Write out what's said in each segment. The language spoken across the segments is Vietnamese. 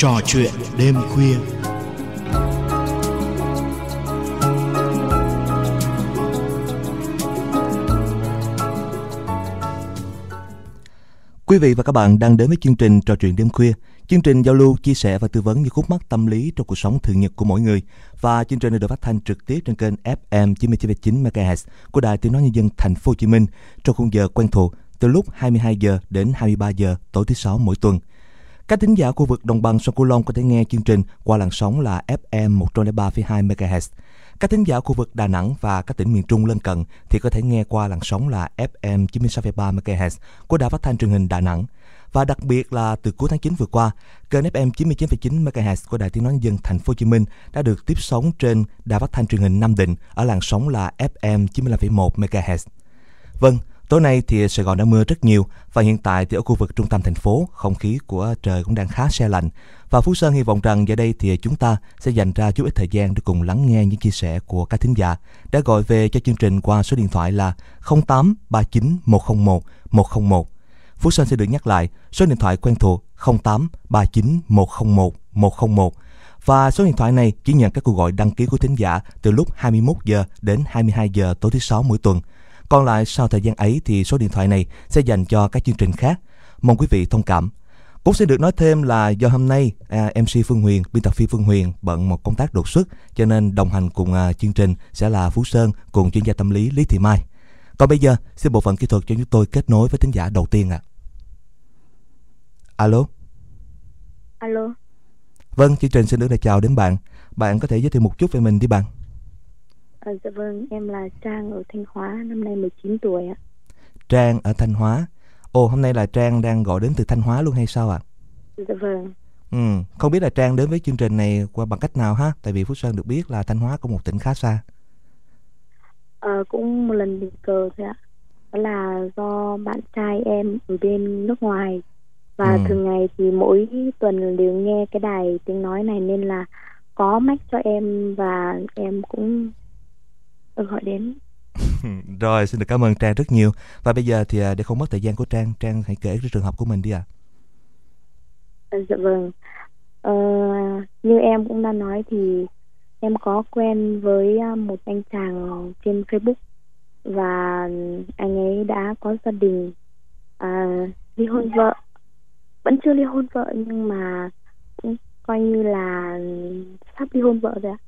Trò chuyện đêm khuya. Quý vị và các bạn đang đến với chương trình Trò chuyện đêm khuya. Chương trình giao lưu, chia sẻ và tư vấn những khúc mắc tâm lý trong cuộc sống thường nhật của mỗi người. Và chương trình được phát thanh trực tiếp trên kênh FM 99,9 MHz của Đài Tiếng nói nhân dân Thành phố Hồ Chí Minh trong khung giờ quen thuộc từ lúc 22 giờ đến 23 giờ tối thứ sáu mỗi tuần. Các thính giả khu vực đồng bằng sông Cửu Long có thể nghe chương trình qua làn sóng là FM 103,2 MHz. Các thính giả khu vực Đà Nẵng và các tỉnh miền Trung lân cận thì có thể nghe qua làn sóng là FM 96,3 MHz của Đài Phát thanh Truyền hình Đà Nẵng. Và đặc biệt là từ cuối tháng 9 vừa qua, kênh FM 99,9 MHz của Đài Tiếng nói nhân dân Thành phố Hồ Chí Minh đã được tiếp sóng trên Đài Phát thanh Truyền hình Nam Định ở làn sóng là FM 95,1 MHz. Vâng, Tối nay thì Sài Gòn đã mưa rất nhiều và hiện tại thì ở khu vực trung tâm thành phố, không khí của trời cũng đang khá se lạnh. Và Phú Sơn hy vọng rằng giờ đây thì chúng ta sẽ dành ra chút ít thời gian để cùng lắng nghe những chia sẻ của các thính giả đã gọi về cho chương trình qua số điện thoại là 08 39 101 101. Phú Sơn sẽ được nhắc lại, số điện thoại quen thuộc 08 39 101 101 và số điện thoại này chỉ nhận các cuộc gọi đăng ký của thính giả từ lúc 21 giờ đến 22 giờ tối thứ sáu mỗi tuần. Còn lại sau thời gian ấy thì số điện thoại này sẽ dành cho các chương trình khác. Mong quý vị thông cảm. Cũng sẽ được nói thêm là do hôm nay à, MC Phương Huyền, biên tập viên Phương Huyền bận một công tác đột xuất cho nên đồng hành cùng à, chương trình sẽ là Phú Sơn cùng chuyên gia tâm lý Lý Thị Mai. Còn bây giờ, xin bộ phận kỹ thuật cho chúng tôi kết nối với thính giả đầu tiên ạ. À. Alo. Alo. Vâng, chương trình xin được chào đến bạn. Bạn có thể giới thiệu một chút về mình đi bạn. À, dạ vâng, em là Trang ở Thanh Hóa, năm nay 19 tuổi ạ. Trang ở Thanh Hóa. Ồ, hôm nay là Trang đang gọi đến từ Thanh Hóa luôn hay sao ạ? À? Dạ vâng. Ừ, không biết là Trang đến với chương trình này qua bằng cách nào ha? Tại vì Phú Sơn được biết là Thanh Hóa có một tỉnh khá xa. Ờ, cũng một lần tình cờ thôi ạ. Đó là do bạn trai em ở bên nước ngoài và ừ. thường ngày thì mỗi tuần đều nghe cái đài tiếng nói này nên là có mách cho em và em cũng được gọi đến. Rồi xin được cảm ơn trang rất nhiều. Và bây giờ thì à, để không mất thời gian của trang trang hãy kể cái trường hợp của mình đi ạ. À. dạ vâng. Ờ, như em cũng đã nói thì em có quen với à, một anh chàng trên facebook và anh ấy đã có gia đình à, ly hôn vợ. Vẫn chưa ly hôn vợ nhưng mà cũng coi như là sắp ly hôn vợ rồi ạ.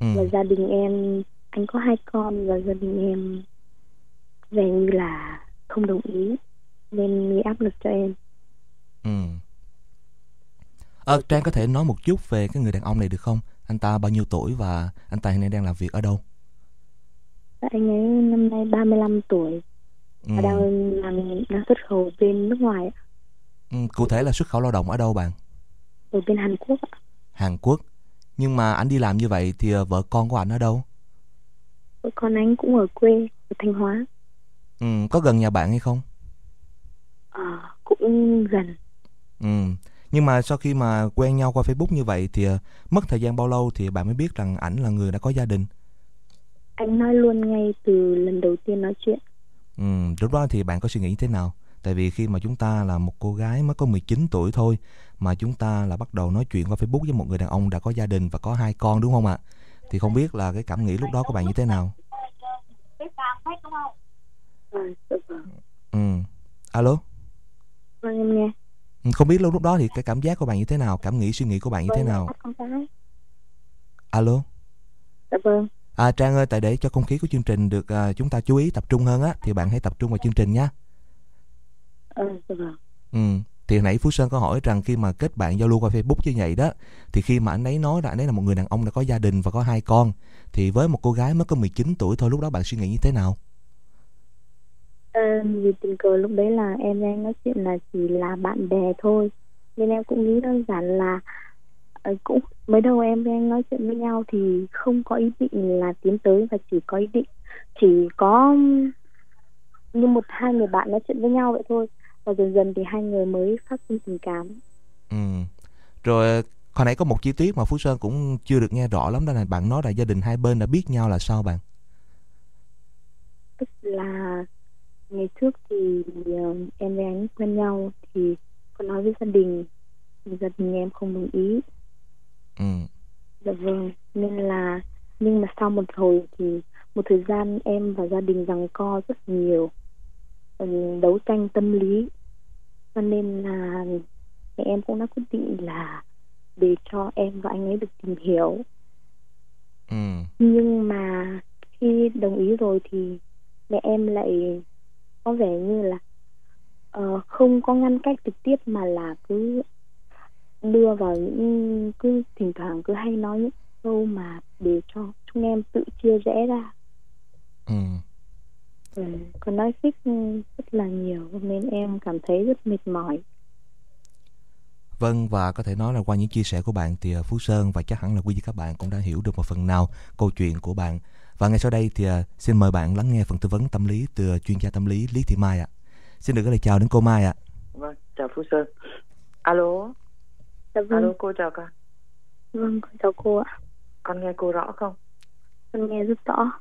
Ừ. và gia đình em anh có hai con và gia đình em về như là không đồng ý nên gây áp lực cho em. Ừ. Ờ trang có thể nói một chút về cái người đàn ông này được không? Anh ta bao nhiêu tuổi và anh ta hiện nay đang làm việc ở đâu? Anh ấy năm nay 35 tuổi ừ. và đang làm đang xuất khẩu bên nước ngoài ừ, cụ thể là xuất khẩu lao động ở đâu bạn? Ở bên Hàn Quốc Hàn Quốc. Nhưng mà anh đi làm như vậy thì ờ, vợ con của anh ở đâu con anh cũng ở quê ở Thanh Hóa. Ừ, có gần nhà bạn hay không? À, cũng gần. Ừ nhưng mà sau khi mà quen nhau qua Facebook như vậy thì uh, mất thời gian bao lâu thì bạn mới biết rằng ảnh là người đã có gia đình? Anh nói luôn ngay từ lần đầu tiên nói chuyện. Ừ lúc đó thì bạn có suy nghĩ thế nào? Tại vì khi mà chúng ta là một cô gái mới có 19 tuổi thôi mà chúng ta là bắt đầu nói chuyện qua Facebook với một người đàn ông đã có gia đình và có hai con đúng không ạ thì không biết là cái cảm nghĩ lúc đó của bạn như thế nào? Ừ. Alo? Vâng em nghe không biết lúc đó thì cái cảm giác của bạn như thế nào? Cảm nghĩ suy nghĩ của bạn như thế nào? Alo? Dạ vâng à trang ơi tại để cho không khí của chương trình được à, chúng ta chú ý tập trung hơn á thì bạn hãy tập trung vào chương trình nhé ừ, vâng. ừ thì hồi nãy phú sơn có hỏi rằng khi mà kết bạn giao lưu qua facebook như vậy đó thì khi mà anh ấy nói là anh ấy là một người đàn ông đã có gia đình và có hai con thì với một cô gái mới có 19 tuổi thôi lúc đó bạn suy nghĩ như thế nào? À, vì tình cờ lúc đấy là em đang nói chuyện là chỉ là bạn bè thôi. Nên em cũng nghĩ đơn giản là ờ, cũng mới đầu em đang nói chuyện với nhau thì không có ý định là tiến tới và chỉ có ý định chỉ có như một hai người bạn nói chuyện với nhau vậy thôi và dần dần thì hai người mới phát sinh tình cảm. Ừ. Rồi hồi nãy có một chi tiết mà phú sơn cũng chưa được nghe rõ lắm đó là bạn nói là gia đình hai bên đã biết nhau là sao bạn? Tức là ngày trước thì uh, em với anh quen nhau thì có nói với gia đình gia đình em không đồng ý. Ừ. Dạ vâng nên là nhưng mà sau một hồi thì một thời gian em và gia đình rằng co rất nhiều. Ừ, đấu tranh tâm lý cho nên là mẹ em cũng đã quyết định là để cho em và anh ấy được tìm hiểu. Ừ. Nhưng mà khi đồng ý rồi thì mẹ em lại có vẻ như là uh, không có ngăn cách trực tiếp mà là cứ đưa vào những cứ thỉnh thoảng cứ hay nói những câu mà để cho chúng em tự chia rẽ ra. Ừ ừ, còn nói xích rất là nhiều nên em cảm thấy rất mệt mỏi Vâng và có thể nói là qua những chia sẻ của bạn thì à, Phú Sơn và chắc hẳn là quý vị các bạn cũng đã hiểu được một phần nào câu chuyện của bạn. Và ngay sau đây thì à, xin mời bạn lắng nghe phần tư vấn tâm lý từ chuyên gia tâm lý Lý Thị Mai ạ. Xin được lời chào đến cô Mai ạ. Vâng, chào Phú Sơn. Alo. dạ vâng Alo cô chào con. vâng con chào cô ạ Con nghe cô rõ không? con nghe rất rõ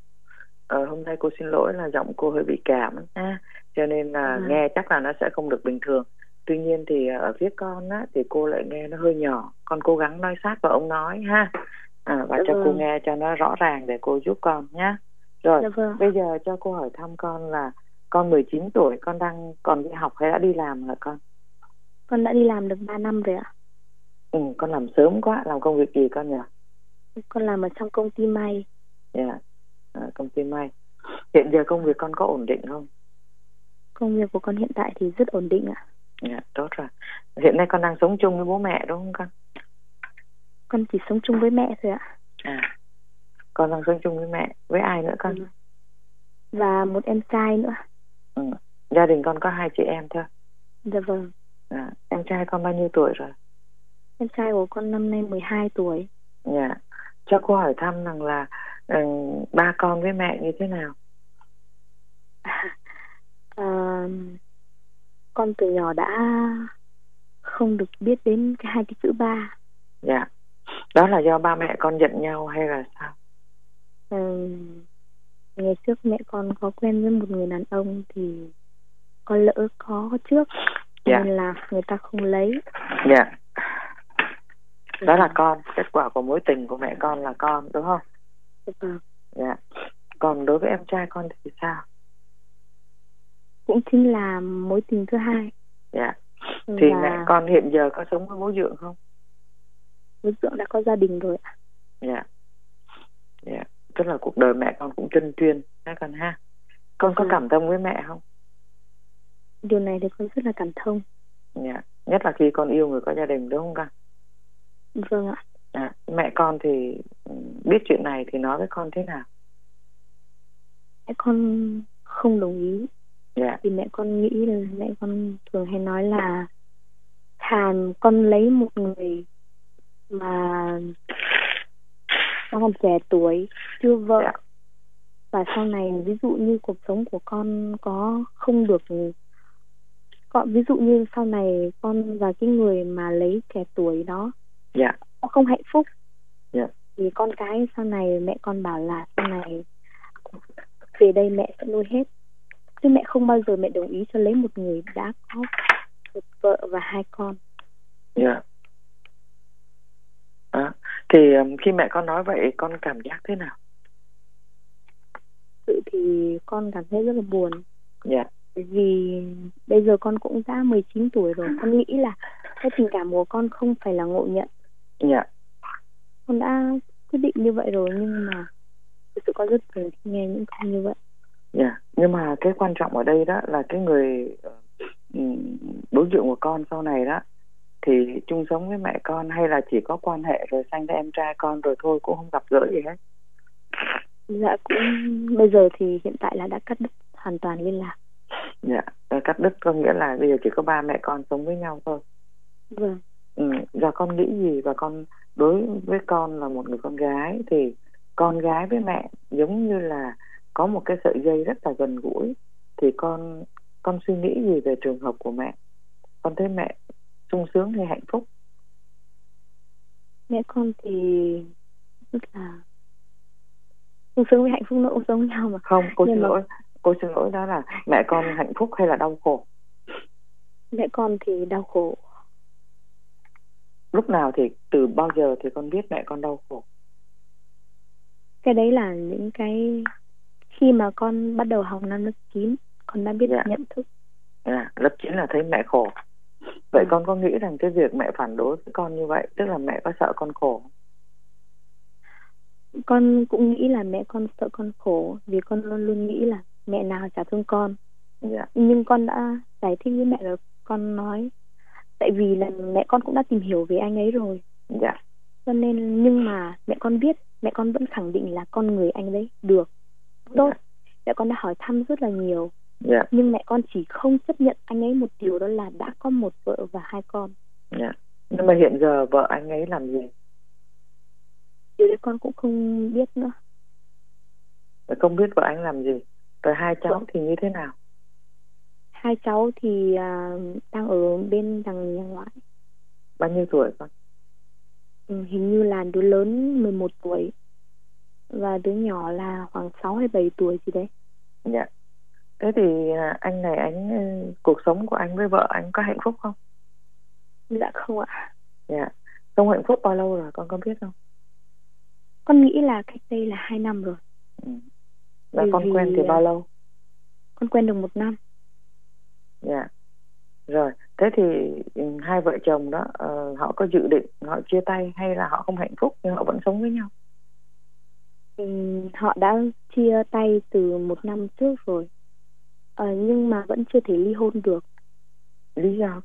Ờ, hôm nay cô xin lỗi là giọng cô hơi bị cảm ha. Cho nên là À. nghe chắc là nó sẽ không được bình thường. Tuy nhiên thì ở phía con á thì cô lại nghe nó hơi nhỏ. Con cố gắng nói sát vào ông nói ha. À, và Dạ cho cô vâng. nghe cho nó rõ ràng để cô giúp con nhá. Rồi, dạ vâng bây giờ cho cô hỏi thăm con là con 19 tuổi con đang còn đi học hay đã đi làm hả con? con đã đi làm được 3 năm rồi ạ Ừ, con làm sớm quá, làm công việc gì con nhỉ? con làm ở trong công ty may Dạ, à, công ty may. Hiện giờ công việc con có ổn định không? công việc của con hiện tại thì rất ổn định ạ Dạ, tốt rồi. Hiện nay con đang sống chung với bố mẹ đúng không con? con chỉ sống chung với mẹ thôi ạ À, con đang sống chung với mẹ. Với ai nữa con? Ừ. và một em trai nữa Ừ. Gia đình con có hai chị em thôi. dạ vâng À, em trai con bao nhiêu tuổi rồi? em trai của con năm nay 12 tuổi Dạ. Cho cô hỏi thăm rằng là ừ, ba con với mẹ như thế nào? à, con từ nhỏ đã không được biết đến cái hai cái chữ ba Dạ. Đó là do ba mẹ con giận nhau hay là sao? ừ, ngày trước mẹ con có quen với một người đàn ông thì con lỡ có trước Dạ. nên là người ta không lấy Dạ. Đó là con, kết quả của mối tình của mẹ con là con đúng không? Vâng. Dạ. Còn đối với em trai con thì sao? cũng chính là mối tình thứ hai Dạ. Thì và mẹ con hiện giờ có sống với bố dượng không? đối tượng đã có gia đình rồi ạ Dạ. Dạ. Tức là cuộc đời mẹ con cũng chân chuyên ha con ha. Con có Ừ. cảm thông với mẹ không? điều này thì con rất là cảm thông Dạ. Nhất là khi con yêu người có gia đình đúng không con? vâng ạ À, mẹ con thì ừ, biết chuyện này thì nói với con thế nào? mẹ con không đồng ý Dạ. thì mẹ con nghĩ là mẹ con thường hay nói là thà con lấy một người mà còn trẻ tuổi chưa vợ Dạ. và sau này ví dụ như cuộc sống của con có không được có, ví dụ như sau này con và cái người mà lấy trẻ tuổi đó Dạ. Nó không hạnh phúc Dạ. thì con cái sau này mẹ con bảo là sau này về đây mẹ sẽ nuôi hết chứ mẹ không bao giờ mẹ đồng ý cho lấy một người đã có một vợ và hai con Dạ. À, thì um, khi mẹ con nói vậy con cảm giác thế nào? sự thì con cảm thấy rất là buồn Dạ. bởi vì bây giờ con cũng đã 19 tuổi rồi con nghĩ là cái tình cảm của con không phải là ngộ nhận Dạ. con đã quyết định như vậy rồi nhưng mà thực sự con rất khi nghe những câu như vậy Dạ. Nhưng mà cái quan trọng ở đây đó là cái người ờ, ừm, đối tượng của con sau này đó thì chung sống với mẹ con hay là chỉ có quan hệ rồi sanh ra em trai con rồi thôi cũng không gặp gỡ gì hết. dạ cũng bây giờ thì hiện tại là đã cắt đứt hoàn toàn liên lạc Dạ. Cắt đứt có nghĩa là bây giờ chỉ có ba mẹ con sống với nhau thôi. vâng Ừ. Và con nghĩ gì? Và con đối với con là một người con gái thì con gái với mẹ giống như là có một cái sợi dây rất là gần gũi. Thì con con suy nghĩ gì về trường hợp của mẹ? Con thấy mẹ sung sướng hay hạnh phúc? Mẹ con thì rất là sung sướng với hạnh phúc nó cũng giống nhau mà. Không cô Nhưng xin mà- lỗi cô xin lỗi đó là mẹ con hạnh phúc hay là đau khổ? Mẹ con thì đau khổ lúc nào thì từ bao giờ thì con biết mẹ con đau khổ? Cái đấy là những cái khi mà con bắt đầu học năm lớp 9 con đã biết Dạ. nhận thức. À, lớp 9 là thấy mẹ khổ. Vậy Ừ. con có nghĩ rằng cái việc mẹ phản đối với con như vậy tức là mẹ có sợ con khổ con cũng nghĩ là mẹ con sợ con khổ vì con luôn luôn nghĩ là mẹ nào chả thương con. Dạ. Nhưng con đã giải thích với mẹ rồi con nói tại vì là mẹ con cũng đã tìm hiểu về anh ấy rồi dạ. Cho nên nhưng mà mẹ con biết mẹ con vẫn khẳng định là con người anh đấy được. Tốt. Mẹ con đã hỏi thăm rất là nhiều. Dạ. Nhưng mẹ con chỉ không chấp nhận anh ấy một điều đó là đã có một vợ và hai con. Dạ. Nhưng mà hiện giờ vợ anh ấy làm gì? Điều đấy con cũng không biết nữa. Không biết vợ anh làm gì. Rồi hai cháu thì như thế nào hai cháu thì à, đang ở bên đằng nhà ngoại. Bao nhiêu tuổi con? Ừ, hình như là đứa lớn 11 tuổi và đứa nhỏ là khoảng 6 hay 7 tuổi gì đấy. Dạ. Thế thì à, anh này anh ừ, cuộc sống của anh với vợ anh có hạnh phúc không? Dạ không ạ. Dạ. Không hạnh phúc bao lâu rồi con có biết không? Con nghĩ là cách đây là hai năm rồi. Ừ. và Bởi con vì, quen thì bao lâu? con quen được một năm dạ. Rồi thế thì ừ, hai vợ chồng đó ờ, họ có dự định họ chia tay hay là họ không hạnh phúc nhưng họ vẫn sống với nhau? Ừm, họ đã chia tay từ một năm trước rồi. Ờ, nhưng mà vẫn chưa thể ly hôn được. Lý do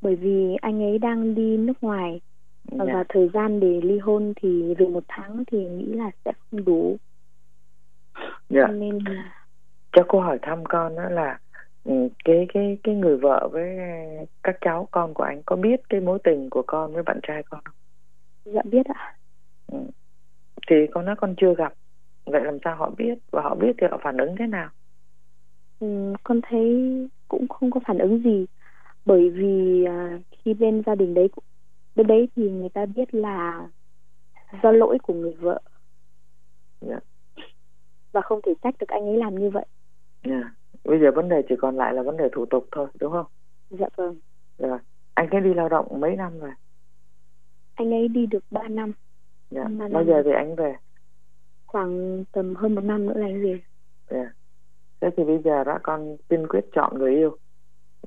bởi vì anh ấy đang đi nước ngoài. Dạ. và thời gian để ly hôn thì về một tháng thì nghĩ là sẽ không đủ. Dạ. nên là cho cô hỏi thăm con đó là ừ, cái cái cái người vợ với các cháu con của anh có biết cái mối tình của con với bạn trai con không? dạ biết ạ Ừ. Thì con nói con chưa gặp. Vậy làm sao họ biết và họ biết thì họ phản ứng thế nào? Ừm, con thấy cũng không có phản ứng gì bởi vì à, khi bên gia đình đấy bên đấy thì người ta biết là do lỗi của người vợ Dạ. và không thể trách được anh ấy làm như vậy Dạ. Bây giờ vấn đề chỉ còn lại là vấn đề thủ tục thôi, đúng không? dạ vâng Rồi. Anh ấy đi lao động mấy năm rồi? anh ấy đi được 3 năm Dạ. Ba năm Bao giờ thì anh về? khoảng tầm hơn một năm nữa là anh về Dạ. Thế thì bây giờ đó con kiên quyết chọn người yêu.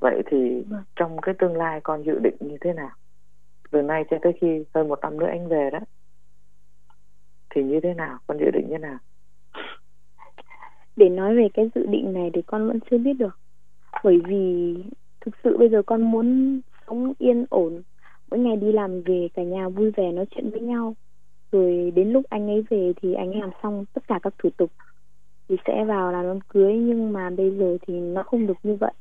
Vậy thì Vâng. trong cái tương lai con dự định như thế nào? Từ nay cho tới khi hơn một năm nữa anh về đó. Thì như thế nào? Con dự định như thế nào? Để nói về cái dự định này thì con vẫn chưa biết được. Bởi vì thực sự bây giờ con muốn sống yên ổn. Mỗi ngày đi làm về cả nhà vui vẻ nói chuyện với nhau. Rồi đến lúc anh ấy về thì anh ấy làm xong tất cả các thủ tục. Thì sẽ vào làm đám cưới nhưng mà bây giờ thì nó không được như vậy.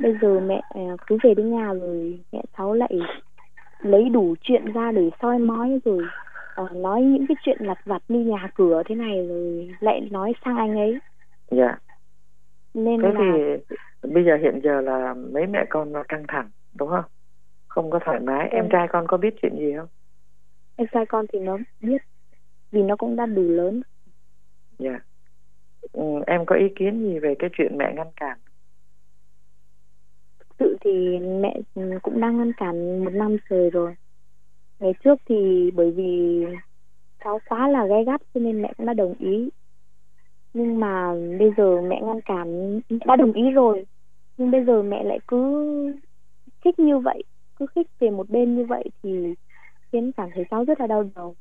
Bây giờ mẹ à, cứ về đến nhà rồi mẹ cháu lại lấy đủ chuyện ra để soi mói rồi uh, nói những cái chuyện lặt vặt như nhà cửa thế này rồi lại nói sang anh ấy. Dạ. nên Thế là thì bây giờ hiện giờ là mấy mẹ con nó căng thẳng đúng không? Không có thoải mái. Em Ừ. trai con có biết chuyện gì không? em trai con thì nó biết vì nó cũng đã đủ lớn Dạ. Ừ, em có ý kiến gì về cái chuyện mẹ ngăn cản? thực sự thì mẹ cũng đang ngăn cản một năm trời rồi ngày trước thì bởi vì cháu quá là gay gắt cho nên mẹ cũng đã đồng ý nhưng mà bây giờ mẹ ngăn cản đã đồng ý rồi nhưng bây giờ mẹ lại cứ khích như vậy cứ khích về một bên như vậy thì khiến cảm thấy cháu rất là đau đầu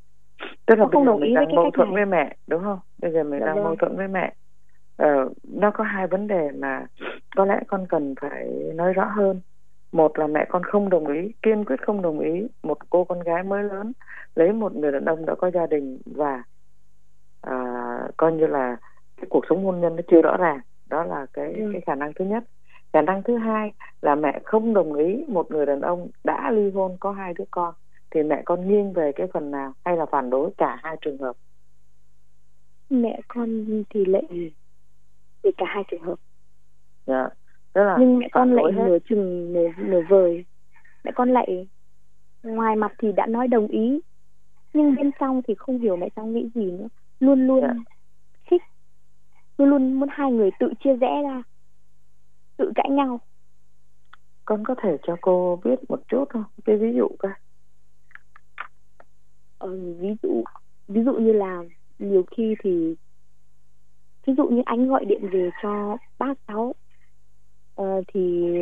Tức là Nó không đồng ý với cái mâu thuẫn với mẹ đúng không? Bây giờ mình Dạ đang vâng. mâu thuẫn với mẹ. Ờ, nó có hai vấn đề mà có lẽ con cần phải nói rõ hơn. Một là mẹ con không đồng ý, kiên quyết không đồng ý một cô con gái mới lớn lấy một người đàn ông đã có gia đình và à, coi như là cái cuộc sống hôn nhân nó chưa rõ ràng. Đó là cái Ừ. cái khả năng thứ nhất. Khả năng thứ hai là mẹ không đồng ý một người đàn ông đã ly hôn có hai đứa con thì mẹ con nghiêng về cái phần nào hay là phản đối cả hai trường hợp mẹ con thì lại về cả hai trường hợp dạ tức là nhưng mẹ con lại hết. nửa chừng nửa, nửa vời mẹ con lại ngoài mặt thì đã nói đồng ý nhưng bên trong thì không hiểu mẹ cháu nghĩ gì nữa luôn luôn Dạ. Khích luôn muốn hai người tự chia rẽ ra tự cãi nhau. Con có thể cho cô biết một chút không? Cái ví dụ coi. Ờ, ví dụ ví dụ như là nhiều khi thì ví dụ như anh gọi điện về cho bác cháu ờ, thì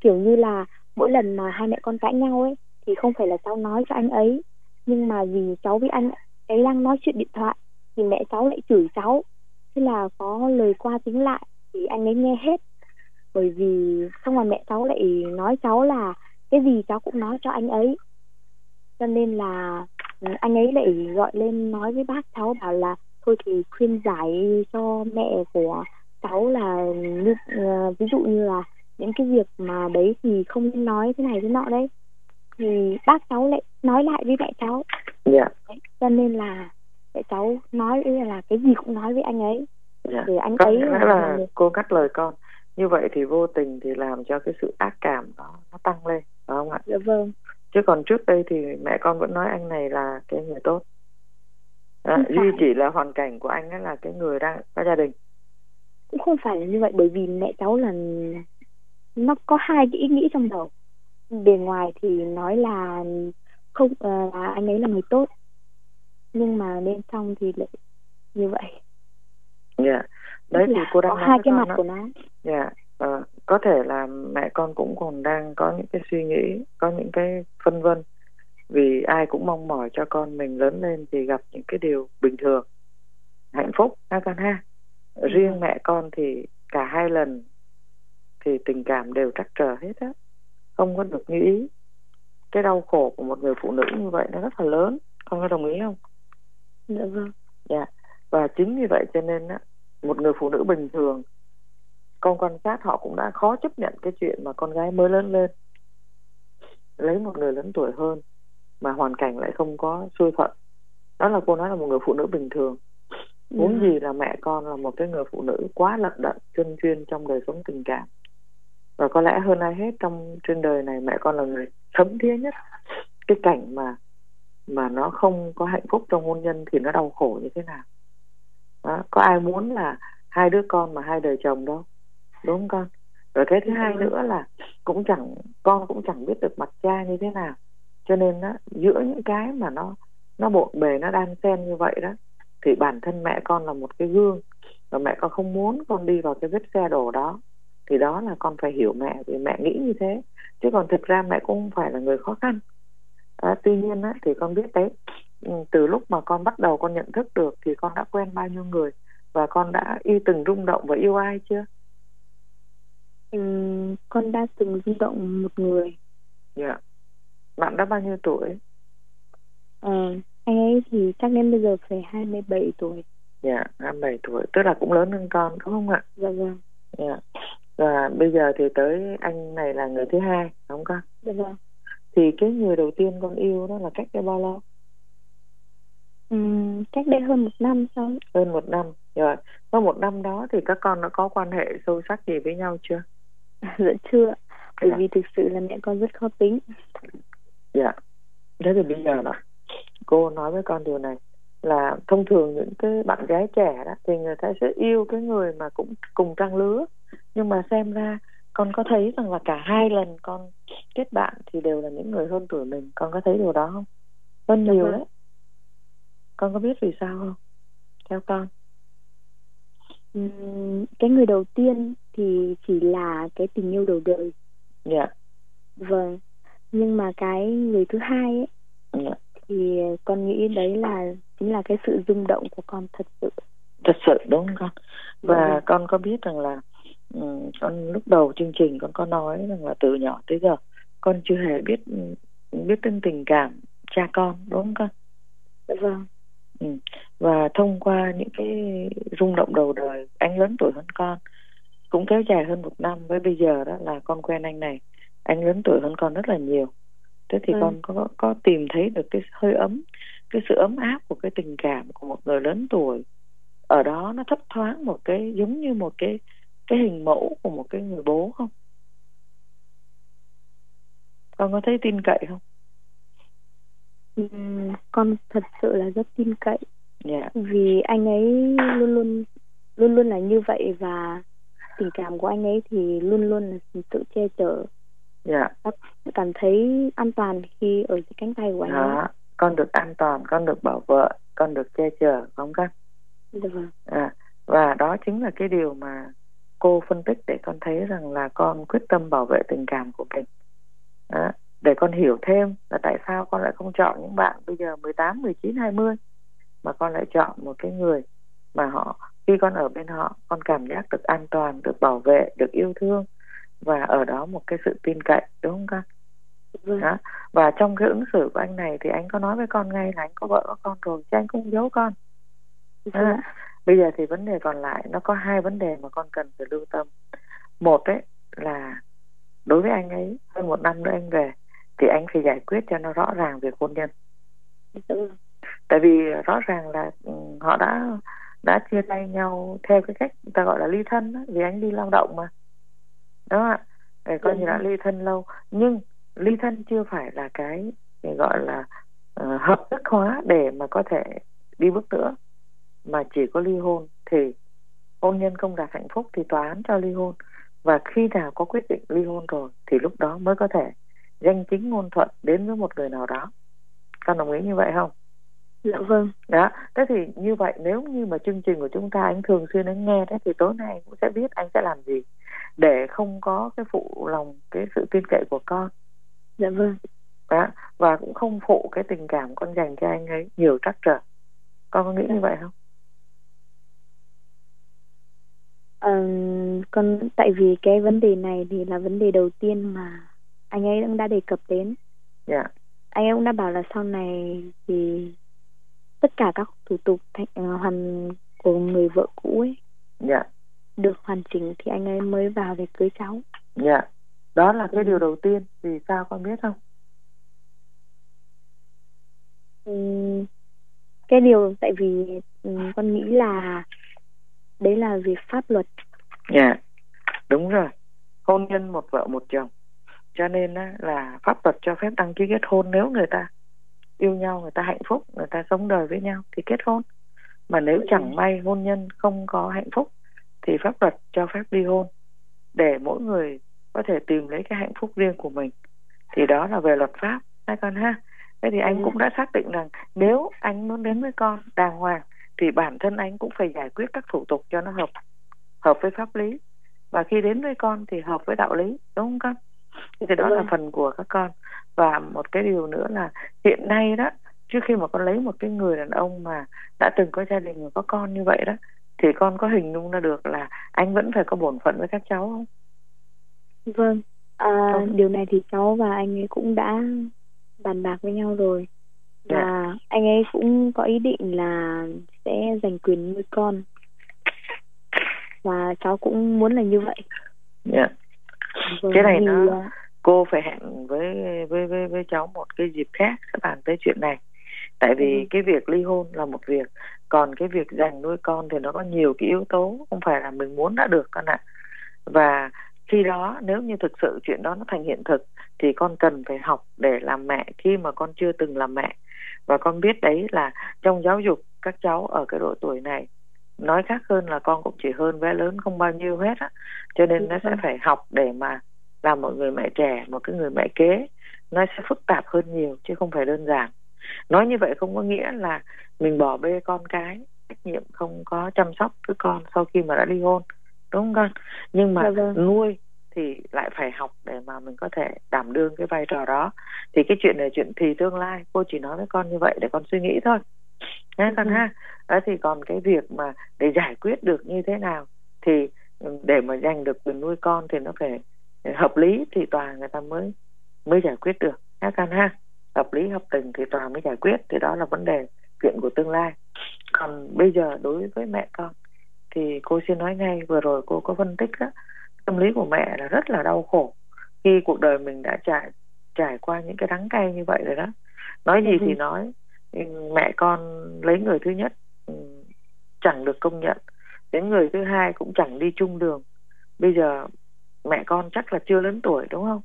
kiểu như là mỗi lần mà hai mẹ con cãi nhau ấy thì không phải là cháu nói cho anh ấy nhưng mà vì cháu với anh ấy đang nói chuyện điện thoại thì mẹ cháu lại chửi cháu thế là có lời qua tiếng lại thì anh ấy nghe hết. Bởi vì xong rồi mẹ cháu lại nói cháu là cái gì cháu cũng nói cho anh ấy. Cho nên là ừ, anh ấy lại gọi lên nói với bác cháu bảo là thôi thì khuyên giải cho mẹ của cháu là như uh, ví dụ như là những cái việc mà đấy thì không nên nói thế này thế nọ đấy. Thì bác cháu lại nói lại với mẹ cháu. Dạ. Đấy, cho nên là mẹ cháu nói là cái gì cũng nói với anh ấy. Dạ. Để anh có ấy là, là cô cắt lời con. Như vậy thì vô tình thì làm cho cái sự ác cảm đó nó tăng lên phải không ạ? Dạ vâng. Chứ còn trước đây thì mẹ con vẫn nói anh này là cái người tốt. À, duy chỉ là hoàn cảnh của anh ấy là cái người đang có gia đình. Cũng không phải là như vậy bởi vì mẹ cháu là nó có hai cái ý nghĩ trong đầu. Bề ngoài thì nói là không ờ, là anh ấy là người tốt nhưng mà bên trong thì lại như vậy. Dạ. Đấy Tức thì cô đang có hai cái mặt đó. của nó. Dạ. Ờ, có thể là mẹ con cũng còn đang có những cái suy nghĩ có những cái phân vân. Vì ai cũng mong mỏi cho con mình lớn lên thì gặp những cái điều bình thường hạnh phúc ha con ha. Riêng Ừ. mẹ con thì cả hai lần thì tình cảm đều trắc trở hết á. Không có được như ý. Cái đau khổ của một người phụ nữ như vậy nó rất là lớn. Con có đồng ý không dạ vâng Dạ. Và chính vì vậy cho nên á, một người phụ nữ bình thường con quan sát họ cũng đã khó chấp nhận cái chuyện mà con gái mới lớn lên lấy một người lớn tuổi hơn mà hoàn cảnh lại không có xuôi thuận đó là cô nói là một người phụ nữ bình thường huống Dạ. gì là mẹ con là một cái người phụ nữ quá lận đận chuyên chuyên trong đời sống tình cảm và có lẽ hơn ai hết trong trên đời này mẹ con là người thấm thía nhất cái cảnh mà mà nó không có hạnh phúc trong hôn nhân thì nó đau khổ như thế nào? Đó. có ai muốn là hai đứa con mà hai đời chồng đâu? Đúng không con? Rồi cái thứ hai nữa là cũng chẳng con cũng chẳng biết được mặt cha như thế nào. Cho nên á giữa những cái mà nó nó bộn bề nó đan xen như vậy đó thì bản thân mẹ con là một cái gương. Và mẹ con không muốn con đi vào cái vết xe đổ đó thì đó là con phải hiểu mẹ vì mẹ nghĩ như thế. Chứ còn thực ra mẹ cũng không phải là người khó khăn à, tuy nhiên á, thì con biết đấy ừ, từ lúc mà con bắt đầu con nhận thức được thì con đã quen bao nhiêu người và con đã y từng rung động và yêu ai chưa? Ừm, con đã từng rung động một người. Dạ. Bạn đã bao nhiêu tuổi? Ờ, anh ấy thì chắc đến bây giờ phải 27 tuổi. Dạ hai bảy tuổi tức là cũng lớn hơn con đúng không ạ? Dạ vâng. Dạ. Và bây giờ thì tới anh này là người thứ hai đúng không con? Dạ vâng thì cái người đầu tiên con yêu đó là cách đây bao lâu? Ừm, cách đây hơn một năm sau hơn một năm rồi. Sau một năm đó thì các con đã có quan hệ sâu sắc gì với nhau chưa? Dạ chưa bởi Dạ. vì thực sự là mẹ con rất khó tính. Dạ. Thế thì bây giờ đó cô nói với con điều này là thông thường những cái bạn gái trẻ đó thì người ta sẽ yêu cái người mà cũng cùng trang lứa. Nhưng mà xem ra con có thấy rằng là cả hai lần con kết bạn thì đều là những người hơn tuổi mình. Con có thấy điều đó không? Hơn Dạ nhiều vâng. đấy. Con có biết vì sao không? Theo con. Cái người đầu tiên thì chỉ là cái tình yêu đầu đời. Dạ. Vâng. Nhưng mà cái người thứ hai ấy dạ. thì con nghĩ đấy là chính là cái sự rung động của con thật sự. Thật sự đúng không con? Và Vâng. con có biết rằng là ừ, con lúc đầu chương trình con có nói rằng là từ nhỏ tới giờ con chưa hề biết biết đến tình cảm cha con đúng không con dạ vâng ừ. và thông qua những cái rung động đầu đời anh lớn tuổi hơn con cũng kéo dài hơn một năm với bây giờ đó là con quen anh này anh lớn tuổi hơn con rất là nhiều thế thì Ừ. con có có tìm thấy được cái hơi ấm cái sự ấm áp của cái tình cảm của một người lớn tuổi ở đó nó thấp thoáng một cái giống như một cái cái hình mẫu của một cái người bố không? Con có thấy tin cậy không? Ừm, con thật sự là rất tin cậy. Dạ. Vì anh ấy luôn luôn luôn luôn là như vậy và tình cảm của anh ấy thì luôn luôn là sự che chở. Dạ. Cảm thấy an toàn khi ở dưới cánh tay của anh ấy. Đó con được an toàn con được bảo vệ con được che chở không con? Dạ vâng. À, và đó chính là cái điều mà cô phân tích để con thấy rằng là con quyết tâm bảo vệ tình cảm của mình đó. để con hiểu thêm là tại sao con lại không chọn những bạn bây giờ 18, 19, 20 mà con lại chọn một cái người mà họ khi con ở bên họ con cảm giác được an toàn được bảo vệ được yêu thương và ở đó một cái sự tin cậy đúng không con vâng đó. và trong cái ứng xử của anh này thì anh có nói với con ngay là anh có vợ có con rồi chứ anh không giấu con đó. Bây giờ thì vấn đề còn lại nó có hai vấn đề mà con cần phải lưu tâm. Một ấy là đối với anh ấy hơn một năm nữa anh về thì anh phải giải quyết cho nó rõ ràng về hôn nhân. Vâng tại vì rõ ràng là ừ, họ đã đã chia tay nhau theo cái cách người ta gọi là ly thân đó, vì anh đi lao động mà. Đó ạ để coi như đã ly thân lâu. Nhưng ly thân chưa phải là cái gọi là uh, hợp thức hóa để mà có thể đi bước nữa mà chỉ có ly hôn thì hôn nhân không đạt hạnh phúc thì tòa án cho ly hôn. Và khi nào có quyết định ly hôn rồi thì lúc đó mới có thể danh chính ngôn thuận đến với một người nào đó. Con đồng ý như vậy không? Dạ vâng. Đó thế thì như vậy nếu như mà chương trình của chúng ta anh thường xuyên anh nghe đấy thì tối nay anh cũng sẽ biết anh sẽ làm gì để không có cái phụ lòng cái sự tin cậy của con. Dạ vâng. Đó và cũng không phụ cái tình cảm con dành cho anh ấy nhiều trắc trở. Con có nghĩ như vậy không Ờ, con tại vì cái vấn đề này thì là vấn đề đầu tiên mà anh ấy cũng đã đề cập đến. Dạ. Anh ấy cũng đã bảo là sau này thì tất cả các thủ tục thành, ờ, hoàn của người vợ cũ ấy dạ. được hoàn chỉnh thì anh ấy mới vào để cưới cháu. Dạ. Đó là cái điều đầu tiên. Vì sao con biết không? Ừm, cái điều tại vì ừm, con nghĩ là đấy là về pháp luật. Dạ đúng rồi. Hôn nhân một vợ một chồng. Cho nên á, là pháp luật cho phép đăng ký kết hôn nếu người ta yêu nhau người ta hạnh phúc người ta sống đời với nhau thì kết hôn. Mà nếu chẳng may hôn nhân không có hạnh phúc thì pháp luật cho phép ly hôn để mỗi người có thể tìm lấy cái hạnh phúc riêng của mình. Thì đó là về luật pháp hai con ha. Thế thì anh Ừ. cũng đã xác định rằng nếu anh muốn đến với con đàng hoàng thì bản thân anh cũng phải giải quyết các thủ tục cho nó hợp hợp với pháp lý. Và khi đến với con thì hợp với đạo lý đúng không con? Thì đó là phần của các con. Và một cái điều nữa là hiện nay đó trước khi mà con lấy một cái người đàn ông mà đã từng có gia đình và có con như vậy đó thì con có hình dung ra được là anh vẫn phải có bổn phận với các cháu không? Vâng. À, điều này thì cháu và anh ấy cũng đã bàn bạc với nhau rồi. Và Dạ. anh ấy cũng có ý định là sẽ giành quyền nuôi con. Và cháu cũng muốn là như vậy. Dạ. Vâng, Cái này vì, nó- à, cô phải hẹn với với với với cháu một cái dịp khác sẽ bàn tới chuyện này. Tại vì Ừ. cái việc ly hôn là một việc còn cái việc dành nuôi con thì nó có nhiều cái yếu tố không phải là mình muốn đã được con ạ. Và khi đó nếu như thực sự chuyện đó nó thành hiện thực thì con cần phải học để làm mẹ khi mà con chưa từng làm mẹ. Và con biết đấy là trong giáo dục các cháu ở cái độ tuổi này. Nói khác hơn là con cũng chỉ hơn bé lớn không bao nhiêu hết á. Cho nên nó sẽ phải học để mà làm một người mẹ trẻ một cái người mẹ kế. Nó sẽ phức tạp hơn nhiều chứ không phải đơn giản. Nói như vậy không có nghĩa là mình bỏ bê con cái trách nhiệm không có chăm sóc đứa con sau khi mà đã ly hôn đúng không con? Nhưng mà Dạ vâng. nuôi thì lại phải học để mà mình có thể đảm đương cái vai trò đó. Thì cái chuyện này chuyện thì tương lai cô chỉ nói với con như vậy để con suy nghĩ thôi Thế con Ừ. ha. Đó thì còn cái việc mà để giải quyết được như thế nào thì ừ, để mà giành được quyền nuôi con thì nó phải hợp lý thì tòa người ta mới mới giải quyết được. Ha con ha. Hợp lý hợp tình thì tòa mới giải quyết. Thì đó là vấn đề chuyện của tương lai. Còn bây giờ đối với mẹ con thì cô xin nói ngay vừa rồi cô có phân tích đó tâm lý của mẹ là rất là đau khổ khi cuộc đời mình đã trải trải qua những cái đắng cay như vậy rồi đó. Nói gì Ừ. thì nói mẹ con lấy người thứ nhất ừ, chẳng được công nhận. Đến người thứ hai cũng chẳng đi chung đường. Bây giờ mẹ con chắc là chưa lớn tuổi đúng không?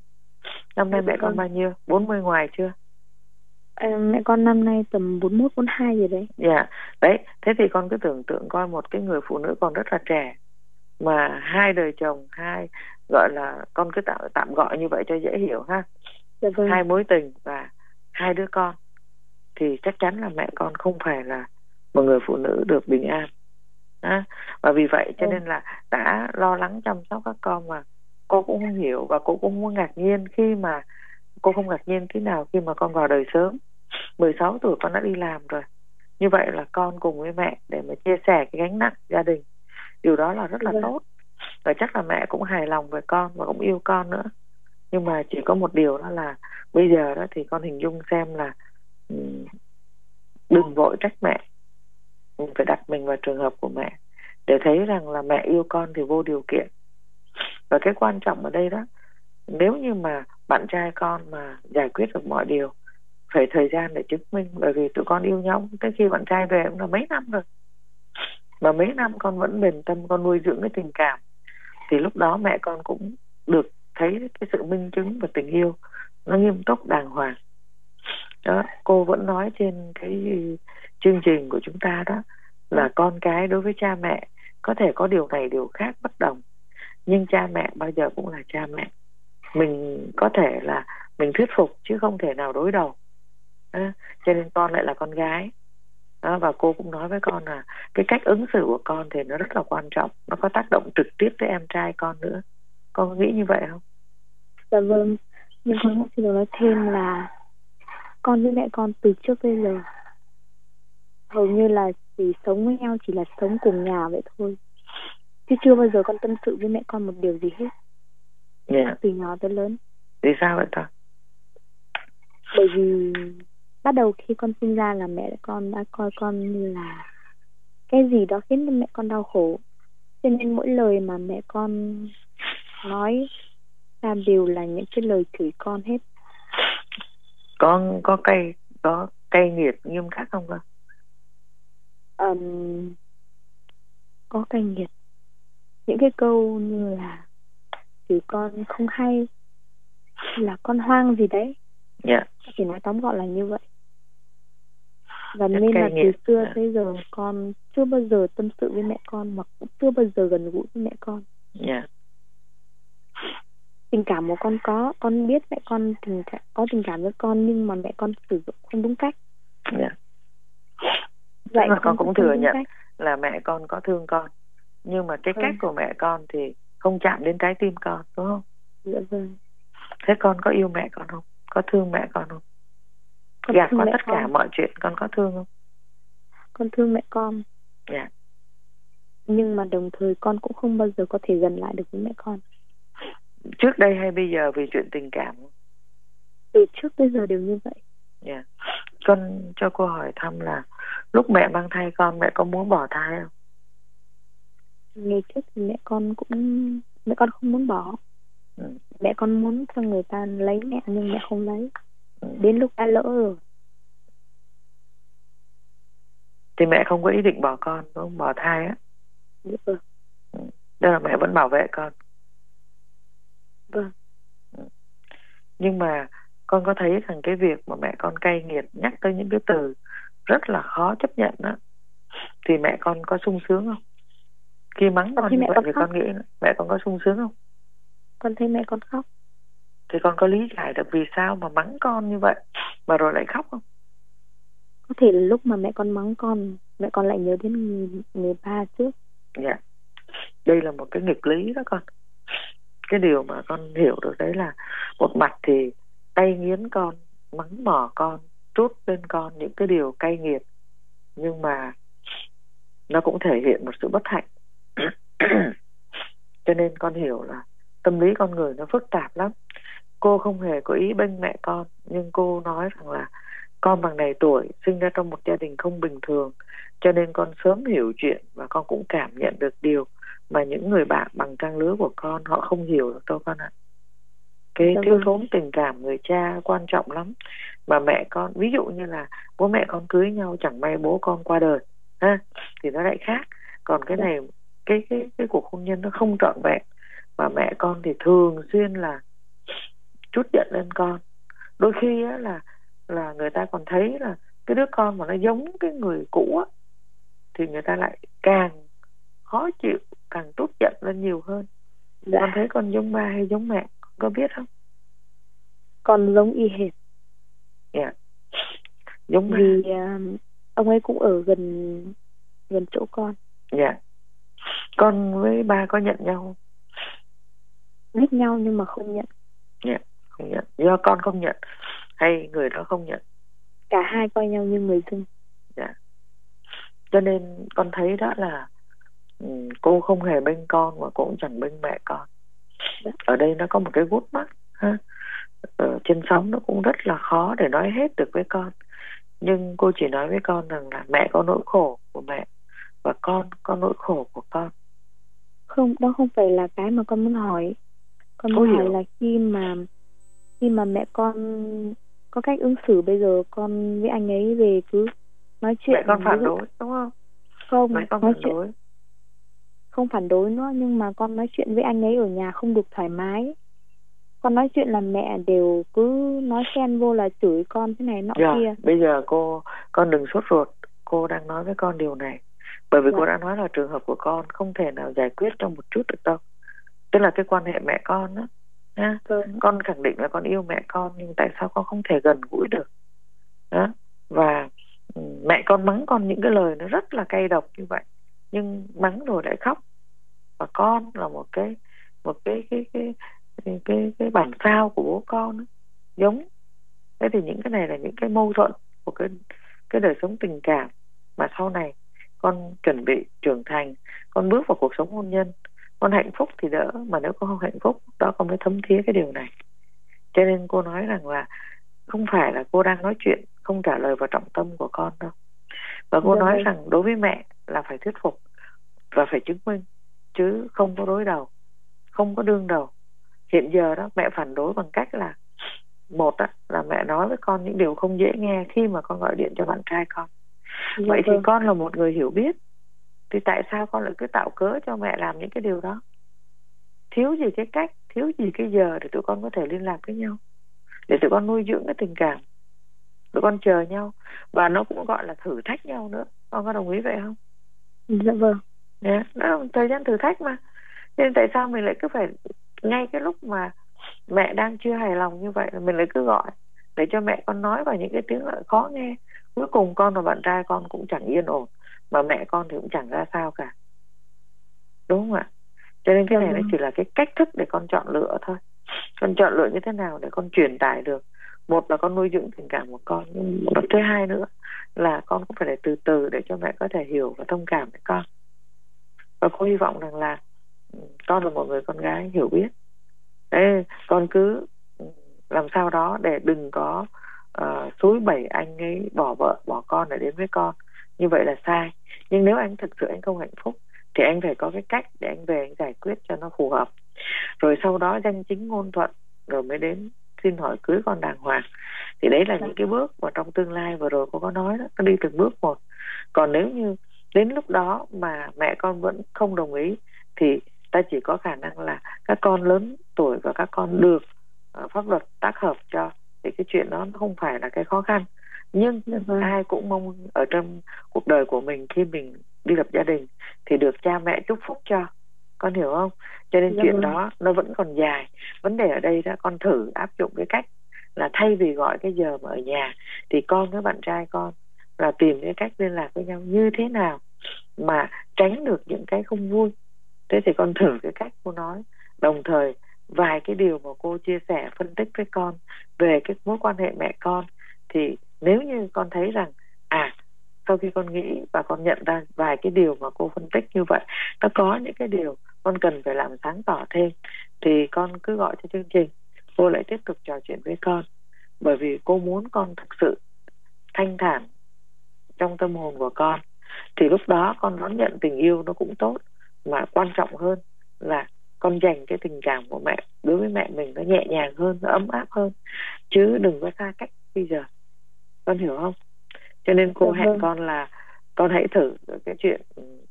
Năm nay Dạ mẹ con vâng. bao nhiêu? 40 ngoài chưa? À, mẹ con năm nay tầm 41 42 rồi đấy. Dạ, đấy, thế thì con cứ tưởng tượng coi một cái người phụ nữ còn rất là trẻ mà hai đời chồng, hai gọi là con cứ tạm tạm gọi như vậy cho dễ hiểu ha, dạ vâng. Hai mối tình và hai đứa con. Thì chắc chắn là mẹ con không phải là một người phụ nữ được bình an đó. và vì vậy cho ừ. nên là đã lo lắng chăm sóc các con mà cô cũng không hiểu và cô cũng không ngạc nhiên khi mà cô không ngạc nhiên thế nào khi mà con vào đời sớm 16 tuổi con đã đi làm rồi như vậy là con cùng với mẹ để mà chia sẻ cái gánh nặng gia đình điều đó là rất là ừ. tốt và chắc là mẹ cũng hài lòng về con và cũng yêu con nữa nhưng mà chỉ có một điều đó là bây giờ đó thì con hình dung xem là đừng vội trách mẹ. Mình phải đặt mình vào trường hợp của mẹ. Để thấy rằng là mẹ yêu con thì vô điều kiện. Và cái quan trọng ở đây đó, nếu như mà bạn trai con mà giải quyết được mọi điều, phải thời gian để chứng minh. Bởi vì tụi con yêu nhau, tới khi bạn trai về cũng là mấy năm rồi. Mà mấy năm con vẫn bền tâm, con nuôi dưỡng cái tình cảm. Thì lúc đó mẹ con cũng được thấy cái sự minh chứng và tình yêu nó nghiêm túc đàng hoàng đó cô vẫn nói trên cái chương trình của chúng ta đó là con cái đối với cha mẹ có thể có điều này điều khác bất đồng. Nhưng cha mẹ bao giờ cũng là cha mẹ. Mình có thể là mình thuyết phục chứ không thể nào đối đầu. À, cho nên con lại là con gái. Đó, và cô cũng nói với con là cái cách ứng xử của con thì nó rất là quan trọng. Nó có tác động trực tiếp tới em trai con nữa. Con có nghĩ như vậy không? Dạ vâng. Nhưng con cũng xin nói thêm là con với mẹ con từ trước tới giờ. Hầu như là chỉ sống với nhau chỉ là sống cùng nhà vậy thôi. Chứ chưa bao giờ con tâm sự với mẹ con một điều gì hết. Yeah. Dạ. từ nhỏ tới lớn. Vì sao vậy ta? Bởi vì bắt đầu khi con sinh ra là mẹ con đã coi con như là cái gì đó khiến mẹ con đau khổ. Cho nên mỗi lời mà mẹ con nói ra đều là những cái lời chửi con hết con có cay có cay nghiệt nghiêm khắc không con um, có cay nghiệt. Những cái câu như là chửi con không hay là con hoang gì đấy. Dạ. Yeah. chỉ nói tóm gọn là như vậy. Và nên là từ xưa yeah. tới giờ con chưa bao giờ tâm sự với mẹ con mà cũng chưa bao giờ gần gũi với mẹ con. Dạ. yeah tình cảm của con có con biết mẹ con tình cảm, có tình cảm với con nhưng mà mẹ con sử dụng không đúng cách yeah. vậy mà con cũng thừa nhận cách. là mẹ con có thương con nhưng mà cái ừ. cách của mẹ con thì không chạm đến trái tim con đúng không dạ vâng thế con có yêu mẹ con không có thương mẹ con không con gạt qua tất con. cả mọi chuyện con có thương không con thương mẹ con dạ yeah. nhưng mà đồng thời con cũng không bao giờ có thể gần lại được với mẹ con trước đây hay bây giờ vì chuyện tình cảm? Từ trước tới giờ đều như vậy. Dạ. Yeah. con cho cô hỏi thăm là lúc mẹ mang thai con mẹ có muốn bỏ thai không? Ngày trước thì mẹ con cũng mẹ con không muốn bỏ. Ừ. mẹ con muốn cho người ta lấy mẹ nhưng mẹ không lấy. Ừ. đến lúc đã lỡ rồi. Thì mẹ không có ý định bỏ con đúng không? Bỏ thai á. Dạ vâng. Ừ. đó là mẹ vẫn bảo vệ con Vâng. Nhưng mà con có thấy rằng cái việc mà mẹ con cay nghiệt nhắc tới những cái từ rất là khó chấp nhận đó thì mẹ con có sung sướng không? Khi mắng con như vậy con thì khóc. con nghĩ mẹ con có sung sướng không? Con thấy mẹ con khóc. Thì con có lý giải được vì sao mà mắng con như vậy mà rồi lại khóc không? Có thể là lúc mà mẹ con mắng con, mẹ con lại nhớ đến người, người ba trước. Dạ. Đây là một cái nghịch lý đó con cái điều mà con hiểu được đấy là một mặt thì tay nghiến con, mắng mỏ con, trút lên con những cái điều cay nghiệt. Nhưng mà nó cũng thể hiện một sự bất hạnh. Cho nên con hiểu là tâm lý con người nó phức tạp lắm. Cô không hề có ý bênh mẹ con, nhưng cô nói rằng là con bằng này tuổi, sinh ra trong một gia đình không bình thường, cho nên con sớm hiểu chuyện và con cũng cảm nhận được điều mà những người bạn bằng trang lứa của con họ không hiểu được đâu con ạ. Cái Đúng thiếu thốn tình cảm người cha quan trọng lắm. Mà mẹ con ví dụ như là bố mẹ con cưới nhau chẳng may bố con qua đời ha thì nó lại khác. Còn cái này cái cái cái cuộc hôn nhân nó không trọn vẹn. Và mẹ con thì thường xuyên là chút giận lên con. Đôi khi á, là là người ta còn thấy là cái đứa con mà nó giống cái người cũ á thì người ta lại càng khó chịu càng tốt giận lên nhiều hơn. Dạ. con thấy con giống ba hay giống mẹ có biết không? Con giống y hệt. Yeah. giống vì uh, ông ấy cũng ở gần gần chỗ con. Dạ. Con với ba có nhận nhau biết nhau nhưng mà không nhận. Dạ không nhận. Do con không nhận hay người đó không nhận? Cả hai coi nhau như người dưng dạ. Cho nên con thấy đó là um, cô không hề bên con và cũng chẳng bên mẹ con. Ở đây nó có một cái gút mắt ha. Ở trên sóng nó cũng rất là khó để nói hết được với con. Nhưng cô chỉ nói với con rằng là mẹ có nỗi khổ của mẹ và con có nỗi khổ của con. Không đó không phải là cái mà con muốn hỏi. Con muốn hỏi là khi mà khi mà mẹ con có cách ứng xử bây giờ con với anh ấy về cứ nói chuyện mẹ con phản đối đúng không? Không mẹ con nói phản chuyện đối không phản đối nữa nhưng mà con nói chuyện với anh ấy ở nhà không được thoải mái. Con nói chuyện là mẹ đều cứ nói xen vô là chửi con thế này nọ dạ, kia. bây giờ cô con đừng sốt ruột. Cô đang nói với con điều này. Bởi vì dạ. cô đã nói là trường hợp của con không thể nào giải quyết trong một chút được đâu. Tức là cái quan hệ mẹ con đó nha vâng. con khẳng định là con yêu mẹ con nhưng tại sao con không thể gần gũi được? Đó. Và ừ, mẹ con mắng con những cái lời nó rất là cay độc như vậy nhưng mắng rồi lại khóc. Và con là một cái một cái cái cái cái cái, cái bản sao của bố con ấy, giống. Thế thì những cái này là những cái mâu thuẫn của cái cái đời sống tình cảm. Mà sau này con chuẩn bị trưởng thành con bước vào cuộc sống hôn nhân con hạnh phúc thì đỡ. Mà nếu con không hạnh phúc đó con mới thấm thía cái điều này. Cho nên cô nói rằng là không phải là cô đang nói chuyện không trả lời vào trọng tâm của con đâu. Và cô Được dạ nói vâng. rằng đối với mẹ là phải thuyết phục và phải chứng minh chứ không có đối đầu không có đương đầu. Hiện giờ đó mẹ phản đối bằng cách là một á, là mẹ nói với con những điều không dễ nghe khi mà con gọi điện cho bạn trai con. Dạ vậy thì vâng. con là một người hiểu biết thì tại sao con lại cứ tạo cớ cho mẹ làm những cái điều đó? Thiếu gì cái cách thiếu gì cái giờ để tụi con có thể liên lạc với nhau để tụi con nuôi dưỡng cái tình cảm. Tụi con chờ nhau và nó cũng gọi là thử thách nhau nữa. Con có đồng ý vậy không? Dạ vâng yeah, nó là thời gian thử thách mà. Nên tại sao mình lại cứ phải ngay cái lúc mà mẹ đang chưa hài lòng như vậy mình lại cứ gọi để cho mẹ con nói vào những cái tiếng lại khó nghe. Cuối cùng con và bạn trai con cũng chẳng yên ổn mà mẹ con thì cũng chẳng ra sao cả. Đúng không ạ? Cho nên cái này nó chỉ là cái cách thức để con chọn lựa thôi. Con chọn lựa như thế nào để con truyền tải được? Một là con nuôi dưỡng tình cảm của con nhưng thứ hai nữa là con cũng phải để từ từ để cho mẹ có thể hiểu và thông cảm với con và cô hy vọng rằng là ừ, con là một người con gái hiểu biết. Đấy, con cứ ừ, làm sao đó để đừng có uh, xúi bẩy anh ấy bỏ vợ bỏ con để đến với con. Như vậy là sai. Nhưng nếu anh thực sự anh không hạnh phúc thì anh phải có cái cách để anh về anh giải quyết cho nó phù hợp. Rồi sau đó danh chính ngôn thuận rồi mới đến xin hỏi cưới con đàng hoàng. Thì đấy là những cái bước mà trong tương lai vừa rồi cô có nói đó nó đi từng bước một. Còn nếu như đến lúc đó mà mẹ con vẫn không đồng ý thì ta chỉ có khả năng là các con lớn tuổi và các con được uh, pháp luật tác hợp cho thì cái chuyện đó không phải là cái khó khăn nhưng ừ. ai cũng mong ở trong cuộc đời của mình khi mình đi lập gia đình thì được cha mẹ chúc phúc cho con hiểu không cho nên ừ. chuyện đó nó vẫn còn dài vấn đề ở đây đó con thử áp dụng cái cách là thay vì gọi cái giờ mà ở nhà thì con với bạn trai con là tìm cái cách liên lạc với nhau như thế nào mà tránh được những cái không vui. Thế thì con thử cái cách cô nói. Đồng thời, vài cái điều mà cô chia sẻ, phân tích với con về cái mối quan hệ mẹ con, thì nếu như con thấy rằng à sau khi con nghĩ và con nhận ra vài cái điều mà cô phân tích như vậy, nó có những cái điều con cần phải làm sáng tỏ thêm, thì con cứ gọi cho chương trình. Cô lại tiếp tục trò chuyện với con, bởi vì cô muốn con thực sự thanh thản trong tâm hồn của con thì lúc đó con đón nhận tình yêu nó cũng tốt mà quan trọng hơn là con dành cái tình cảm của mẹ đối với mẹ mình nó nhẹ nhàng hơn nó ấm áp hơn. Chứ đừng có xa cách bây giờ. Con hiểu không? Cho nên cô dạ hẹn vâng. con là con hãy thử cái chuyện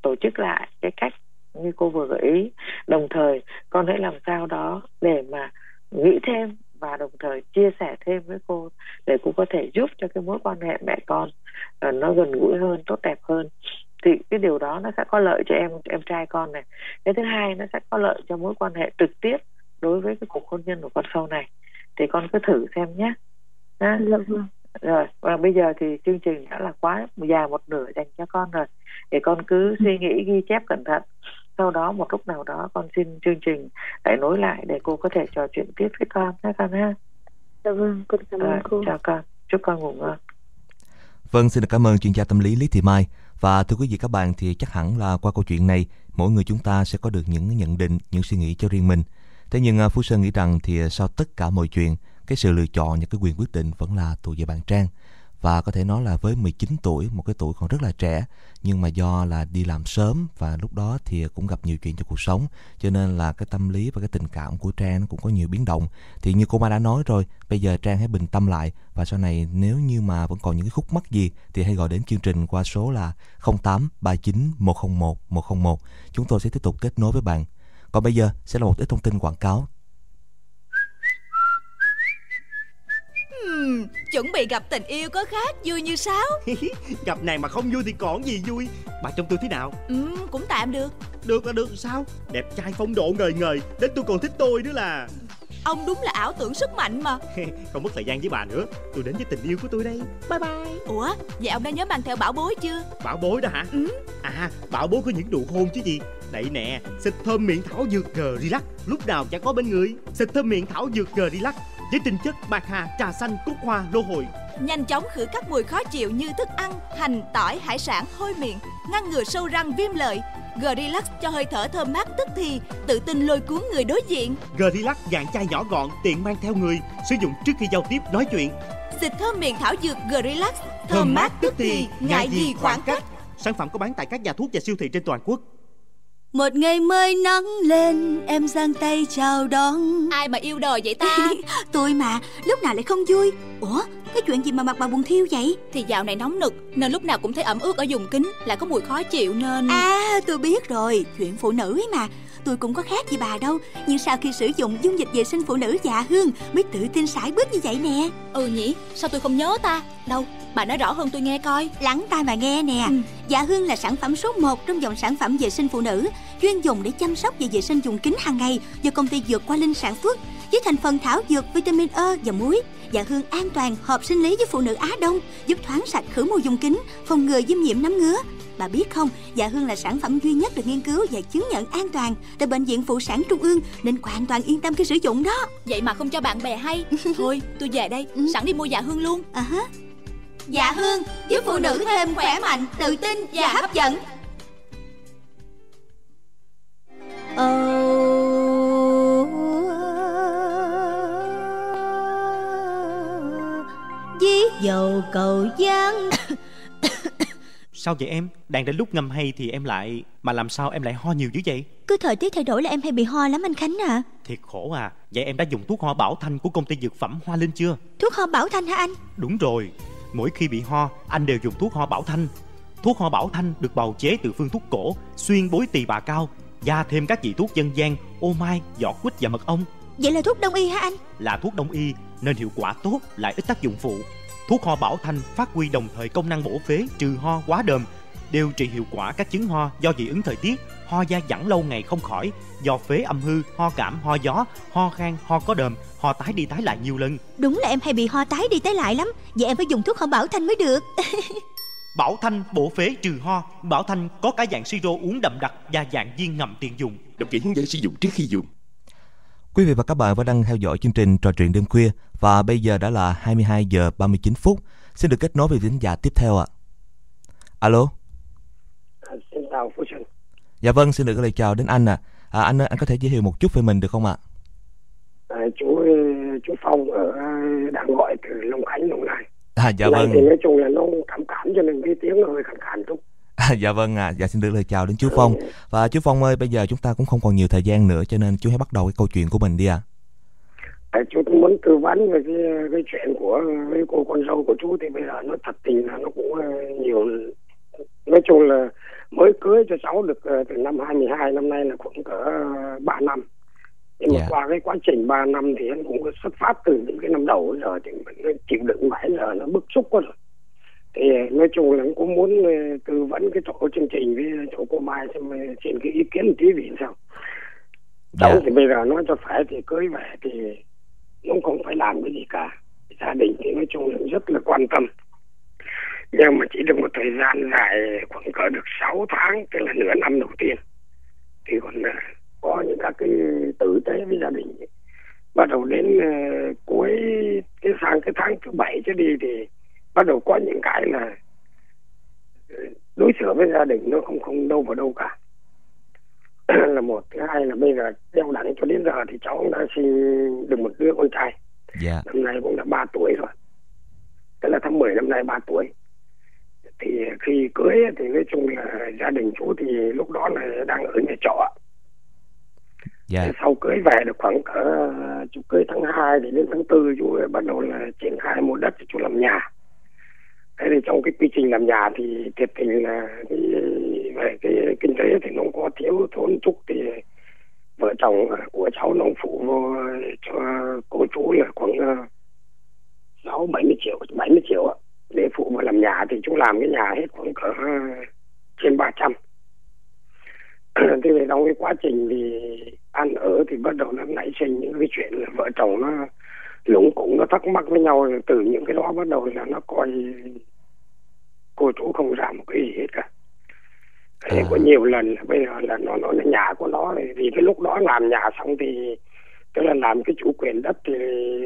tổ chức lại cái cách như cô vừa gợi ý. Đồng thời con hãy làm sao đó để mà nghĩ thêm và đồng thời chia sẻ thêm với cô để cô có thể giúp cho cái mối quan hệ mẹ con nó gần gũi hơn tốt đẹp hơn. Thì cái điều đó nó sẽ có lợi cho em em trai con này. Cái thứ hai nó sẽ có lợi cho mối quan hệ trực tiếp đối với cái cuộc hôn nhân của con sau này. Thì con cứ thử xem nhé. Dạ vâng. Rồi và bây giờ thì chương trình đã là quá dài một nửa dành cho con rồi. Để con cứ suy nghĩ ghi chép cẩn thận. Sau đó một lúc nào đó con xin chương trình lại nối lại để cô có thể trò chuyện tiếp với con ha con ha. Dạ vâng con cảm ơn à, cô. chào con. Chúc con ngủ ngon Vâng, xin được cảm ơn chuyên gia tâm lý Lý Thị Mai. Và thưa quý vị các bạn thì chắc hẳn là qua câu chuyện này, mỗi người chúng ta sẽ có được những nhận định, những suy nghĩ cho riêng mình. Thế nhưng à, Phú Sơn nghĩ rằng thì à, sau tất cả mọi chuyện, cái sự lựa chọn những cái quyền quyết định vẫn là thuộc về bạn Trang. Và có thể nói là với 19 tuổi, một cái tuổi còn rất là trẻ, nhưng mà do là đi làm sớm và lúc đó thì cũng gặp nhiều chuyện trong cuộc sống, cho nên là cái tâm lý và cái tình cảm của Trang nó cũng có nhiều biến động. Thì như cô Mai đã nói rồi, bây giờ Trang hãy bình tâm lại và sau này nếu như mà vẫn còn những cái khúc mắc gì thì hãy gọi đến chương trình qua số là 08 39 101 101. Chúng tôi sẽ tiếp tục kết nối với bạn. Còn bây giờ sẽ là một ít thông tin quảng cáo Ừm, chuẩn bị gặp tình yêu có khác vui như sáo. Gặp nàng mà không vui thì còn gì vui. Bà trong tôi thế nào? Ừm, cũng tạm được. Được là được sao? Đẹp trai phong độ ngời ngời Đến tôi còn thích tôi nữa là. Ông đúng là ảo tưởng sức mạnh mà. Không mất thời gian với bà nữa. Tôi đến với tình yêu của tôi đây. Bye bye. Ủa, vậy ông đã nhớ mang theo bảo bối chưa? Bảo bối đó hả? Ừ. À bảo bối có những nụ hôn chứ gì. Đây nè Xịt thơm miệng thảo dược G Relax. Lúc nào chẳng có bên người. Xịt thơm miệng thảo dược G Relax Với tinh chất bạc hà, trà xanh, cúc hoa, lô hội. Nhanh chóng khử các mùi khó chịu như thức ăn, hành, tỏi, hải sản, hôi miệng Ngăn ngừa sâu răng viêm lợi. G-Relax cho hơi thở thơm mát tức thì Tự tin lôi cuốn người đối diện. G Relax dạng chai nhỏ gọn Tiện mang theo người Sử dụng trước khi giao tiếp nói chuyện. Xịt thơm miệng thảo dược G-Relax Thơm mát tức thì, ngại gì khoảng cách? Sản phẩm có bán tại các nhà thuốc và siêu thị trên toàn quốc Một ngày mới nắng lên Em giang tay chào đón. Ai mà yêu đời vậy ta? Tôi mà lúc nào lại không vui? Ủa cái chuyện gì mà mặt bà buồn thiêu vậy? Thì dạo này nóng nực Nên lúc nào cũng thấy ẩm ướt ở vùng kính Lại có mùi khó chịu nên. À tôi biết rồi Chuyện phụ nữ ấy mà. Tôi cũng có khác gì bà đâu Nhưng sau khi sử dụng dung dịch vệ sinh phụ nữ dạ hương Mới tự tin sải bước như vậy nè. Ừ nhỉ, sao tôi không nhớ ta? Đâu, bà nói rõ hơn tôi nghe coi Lắng tai mà nghe nè Ừ. Dạ hương là sản phẩm số 1 trong dòng sản phẩm vệ sinh phụ nữ Chuyên dùng để chăm sóc và vệ sinh dùng kính hàng ngày Do công ty Dược Qua Linh sản xuất Với thành phần thảo dược, vitamin E và muối Dạ hương an toàn, hợp sinh lý với phụ nữ Á Đông Giúp thoáng sạch khử mùi dùng kính Phòng ngừa viêm nhiễm nấm ngứa Bà biết không, dạ hương là sản phẩm duy nhất được nghiên cứu và chứng nhận an toàn tại Bệnh viện Phụ sản Trung ương nên hoàn toàn yên tâm khi sử dụng đó. Vậy mà không cho bạn bè hay Thôi, tôi về đây, Ừ. sẵn đi mua dạ hương luôn À hả? Dạ hương giúp phụ nữ thêm khỏe mạnh, tự tin và hấp dẫn. Dí dầu cầu giang Sao vậy em? Đang đến lúc ngâm hay thì em lại Mà làm sao em lại ho nhiều dữ vậy? Cứ thời tiết thay đổi là em hay bị ho lắm anh Khánh à Thiệt khổ à Vậy em đã dùng thuốc ho bảo thanh của công ty dược phẩm Hoa Linh chưa? Thuốc ho bảo thanh hả anh? Đúng rồi Mỗi khi bị ho Anh đều dùng thuốc ho bảo thanh. Thuốc ho bảo thanh được bào chế từ phương thuốc cổ Xuyên bối tỳ bà cao Gia thêm các vị thuốc dân gian Ô mai, vỏ quýt và mật ong. Vậy là thuốc đông y hả anh? Là thuốc đông y Nên hiệu quả tốt lại ít tác dụng phụ. Thuốc ho bảo thanh phát huy đồng thời công năng bổ phế Trừ ho quá đờm Điều trị hiệu quả các chứng ho do dị ứng thời tiết Ho da dẳng lâu ngày không khỏi Do phế âm hư, ho cảm, ho gió Ho khan, ho có đờm Ho tái đi tái lại nhiều lần Đúng là em hay bị ho tái đi tái lại lắm Vậy em phải dùng thuốc ho bảo thanh mới được Bảo Thanh bổ phế trừ ho Bảo Thanh có cả dạng siro uống đậm đặc Và dạng viên ngậm tiền dùng Đọc kỹ hướng dẫn sử dụng trước khi dùng. Quý vị và các bạn vẫn đang theo dõi chương trình trò chuyện đêm khuya và bây giờ đã là 22 giờ 39 phút. Xin được kết nối với thính giả tiếp theo ạ. Alo. À, xin chào Phú Sơn. Dạ vâng, xin được lời chào đến anh ạ. À. anh ơi, anh có thể giới thiệu một chút về mình được không ạ? À, chú chú Phong ở đang gọi từ Long Khánh Đồng Nai. À, dạ Này vâng. thì nói chung là nó cảm cảm cho nên cái tiếng nó hơi khàn khàn chút. À, dạ vâng ạ. Dạ xin được lời chào đến chú Phong. Và chú Phong ơi, bây giờ chúng ta cũng không còn nhiều thời gian nữa cho nên chú hãy bắt đầu cái câu chuyện của mình đi ạ. À, chú cũng muốn tư vấn về cái cái chuyện của với cô con dâu của chú thì bây giờ nó thật tình là nó cũng ờ, nhiều nói chung là mới cưới cho cháu được ờ, từ năm 22 năm nay là cũng cỡ 3 năm nhưng mà Dạ. qua cái quá trình 3 năm thì anh cũng xuất phát từ những cái năm đầu giờ thì mình chịu đựng mãi giờ nó bức xúc quá rồi. Thì nói chung là cũng muốn ờ, tư vấn cái chỗ chương trình với chỗ cô Mai xem ờ, xin cái ý kiến tí vì sao. Dạ. cháu thì bây giờ nói cho phải thì cưới về thì nó không phải làm cái gì cả. Gia đình thì nói chung là rất là quan tâm. Nhưng mà chỉ được một thời gian dài khoảng cỡ được 6 tháng tức là nửa năm đầu tiên. Thì còn có những các cái tử tế với gia đình. Bắt đầu đến uh, cuối cái sang cái tháng thứ bảy trở đi thì bắt đầu có những cái là đối xử với gia đình nó không không đâu vào đâu cả. Là một thứ hai là bây giờ đeo đẳng cho đến giờ thì cháu cũng đã sinh được một đứa con trai. Dạ. Năm nay cũng đã 3 tuổi rồi. Tức là tháng 10 năm nay 3 tuổi. Thì khi cưới thì nói chung là gia đình chú thì lúc đó là đang ở nhà trọ dạ. Sau cưới về được khoảng cỡ ờ, chú cưới tháng 2 thì đến tháng 4 chú bắt đầu là triển khai mua đất cho chú làm nhà. Thế thì trong cái quy trình làm nhà thì thiệt tình là cái, về cái kinh tế thì nó có thiếu thốn chút thì vợ chồng của cháu nó phụ vô cho cô chú là khoảng ờ, sáu bảy mươi triệu bảy mươi triệu để phụ vào làm nhà thì chú làm cái nhà hết khoảng cỡ ờ, trên ba trăm thế thì trong cái quá trình thì ăn ở thì bắt đầu nó nảy sinh những cái chuyện là vợ chồng nó lũng cũng nó thắc mắc với nhau. Từ những cái đó bắt đầu là nó coi cô chú không làm một cái gì hết cả. Thế À. có nhiều lần bây giờ là nó nó nhà của nó thì vì cái lúc đó làm nhà xong thì tức là làm cái chủ quyền đất thì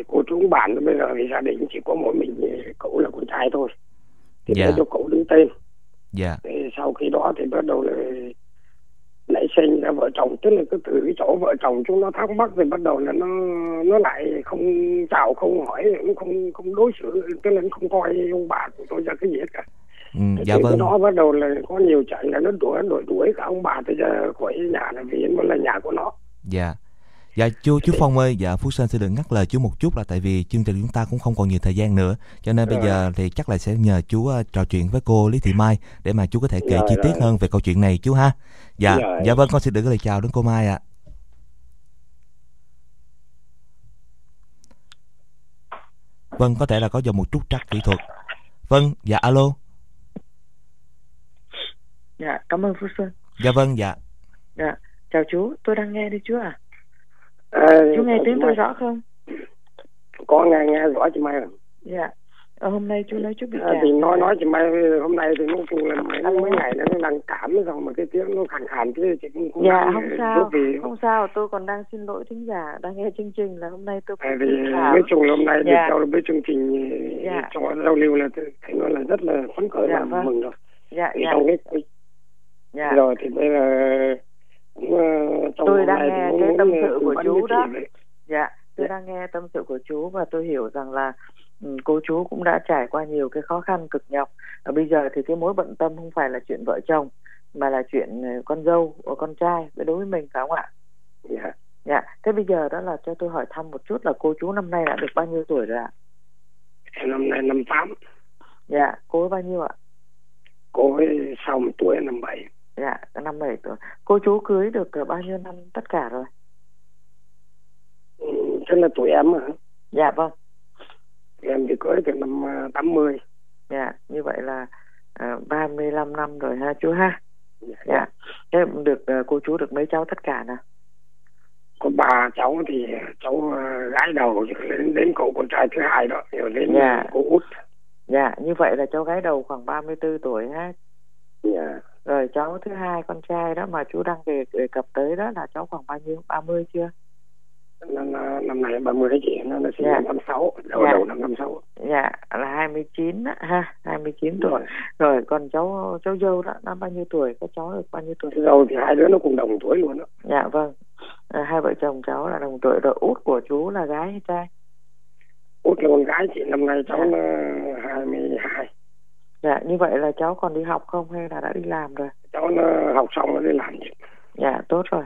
cô chú bàn bây giờ thì gia đình chỉ có mỗi mình cậu là con trai thôi. Thì Dạ. để cho cậu đứng tên. Dạ. Thì sau khi đó thì bắt đầu là nảy sinh ra vợ chồng. Tức là cứ từ cái chỗ vợ chồng chúng nó thắc mắc thì bắt đầu là nó nó lại không chào không hỏi cũng không không đối xử tức là nó không coi ông bà của tôi ra cái gì hết cả. Ừ, dạ thì vâng. đó bắt đầu là có nhiều chuyện là nó đuổi đuổi đuổi cả ông bà tới giờ khỏi nhà là vì nó là nhà của nó. Dạ. Dạ chú chú Phong ơi, dạ Phú Sơn sẽ được ngắt lời chú một chút là tại vì chương trình chúng ta cũng không còn nhiều thời gian nữa, cho nên bây giờ thì chắc là sẽ nhờ chú ờ, trò chuyện với cô Lý Thị Mai để mà chú có thể kể Rồi, chi tiết rồi. hơn về câu chuyện này chú ha. Dạ, Rồi. dạ vâng con xin được lời chào đến cô Mai ạ. Vâng, có thể là có do một chút trắc kỹ thuật. Vâng, dạ alo. Dạ, cảm ơn Phú Xuân. Dạ vâng, dạ. Dạ, chào chú, tôi đang nghe đây chú à. À, Chú nghe tiếng tôi rõ không? có nghe nghe rõ chị Mai rồi. Dạ. Ờ, hôm nay chú nói chú bị À, cảm. thì nói nói chị Mai hôm nay thì nói chung là mấy, mấy ngày nữa nó đang cảm xong mà cái tiếng nó khàn khàn chứ chị cũng cũng Dạ, không ờ, sao, vì không sao, tôi còn đang xin lỗi thính giả đang nghe chương trình là hôm nay tôi À, cũng bị cảm. nói chung là hôm nay Dạ. cho với chương trình ờ, Dạ. cho giao lưu là thấy nói là rất là phấn khởi Dạ, và vâng. mừng rồi Dạ, thì dạ, trong cái dạ. rồi thì bây giờ ờ, Tôi đang nghe cái tâm ờ, sự của chú đó. Dạ, tôi Dạ. đang nghe tâm sự của chú và tôi hiểu rằng là ừ, cô chú cũng đã trải qua nhiều cái khó khăn cực nhọc. Và bây giờ thì cái mối bận tâm không phải là chuyện vợ chồng mà là chuyện ờ, con dâu và con trai đối với mình phải không ạ? Dạ. Dạ, thế bây giờ đó là cho tôi hỏi thăm một chút là cô chú năm nay đã được bao nhiêu tuổi rồi ạ? Năm nay năm tám Dạ, cô ấy bao nhiêu ạ? cô ấy sau một tuổi năm bảy Dạ, năm bảy tuổi. Cô chú cưới được ờ, bao nhiêu năm tất cả rồi? Ừ, thế là tuổi em hả Dạ vâng. em thì cưới từ năm ờ, tám mươi Dạ, như vậy là uh, 35 năm rồi ha chú ha. Dạ. Thế được ờ, cô chú được mấy cháu tất cả nào? có ba cháu thì cháu ờ, gái đầu đến đến cậu con trai thứ hai đó rồi đến Dạ. cô út Dạ, như vậy là cháu gái đầu khoảng 34 tuổi ha. dạ. Rồi cháu thứ hai con trai đó mà chú đang đề, đề cập tới đó là cháu khoảng bao nhiêu? 30 chưa? năm, năm nay ba mươi chị nó nó sinh Dạ. năm năm sáu đầu Dạ. đầu năm năm sáu Dạ, là 29 đó, ha, 29 tuổi. Rồi còn cháu cháu dâu đó, năm bao nhiêu tuổi? Các cháu được bao nhiêu tuổi? rồi thì hai đứa nó cùng đồng tuổi luôn đó Dạ vâng. À, hai vợ chồng cháu là đồng tuổi. Rồi út của chú là gái hay trai? út là con gái chị năm nay cháu Dạ. nó hai mươi hai Dạ, như vậy là cháu còn đi học không hay là đã đi làm rồi? cháu nó học xong nó đi làm gì Dạ, tốt rồi.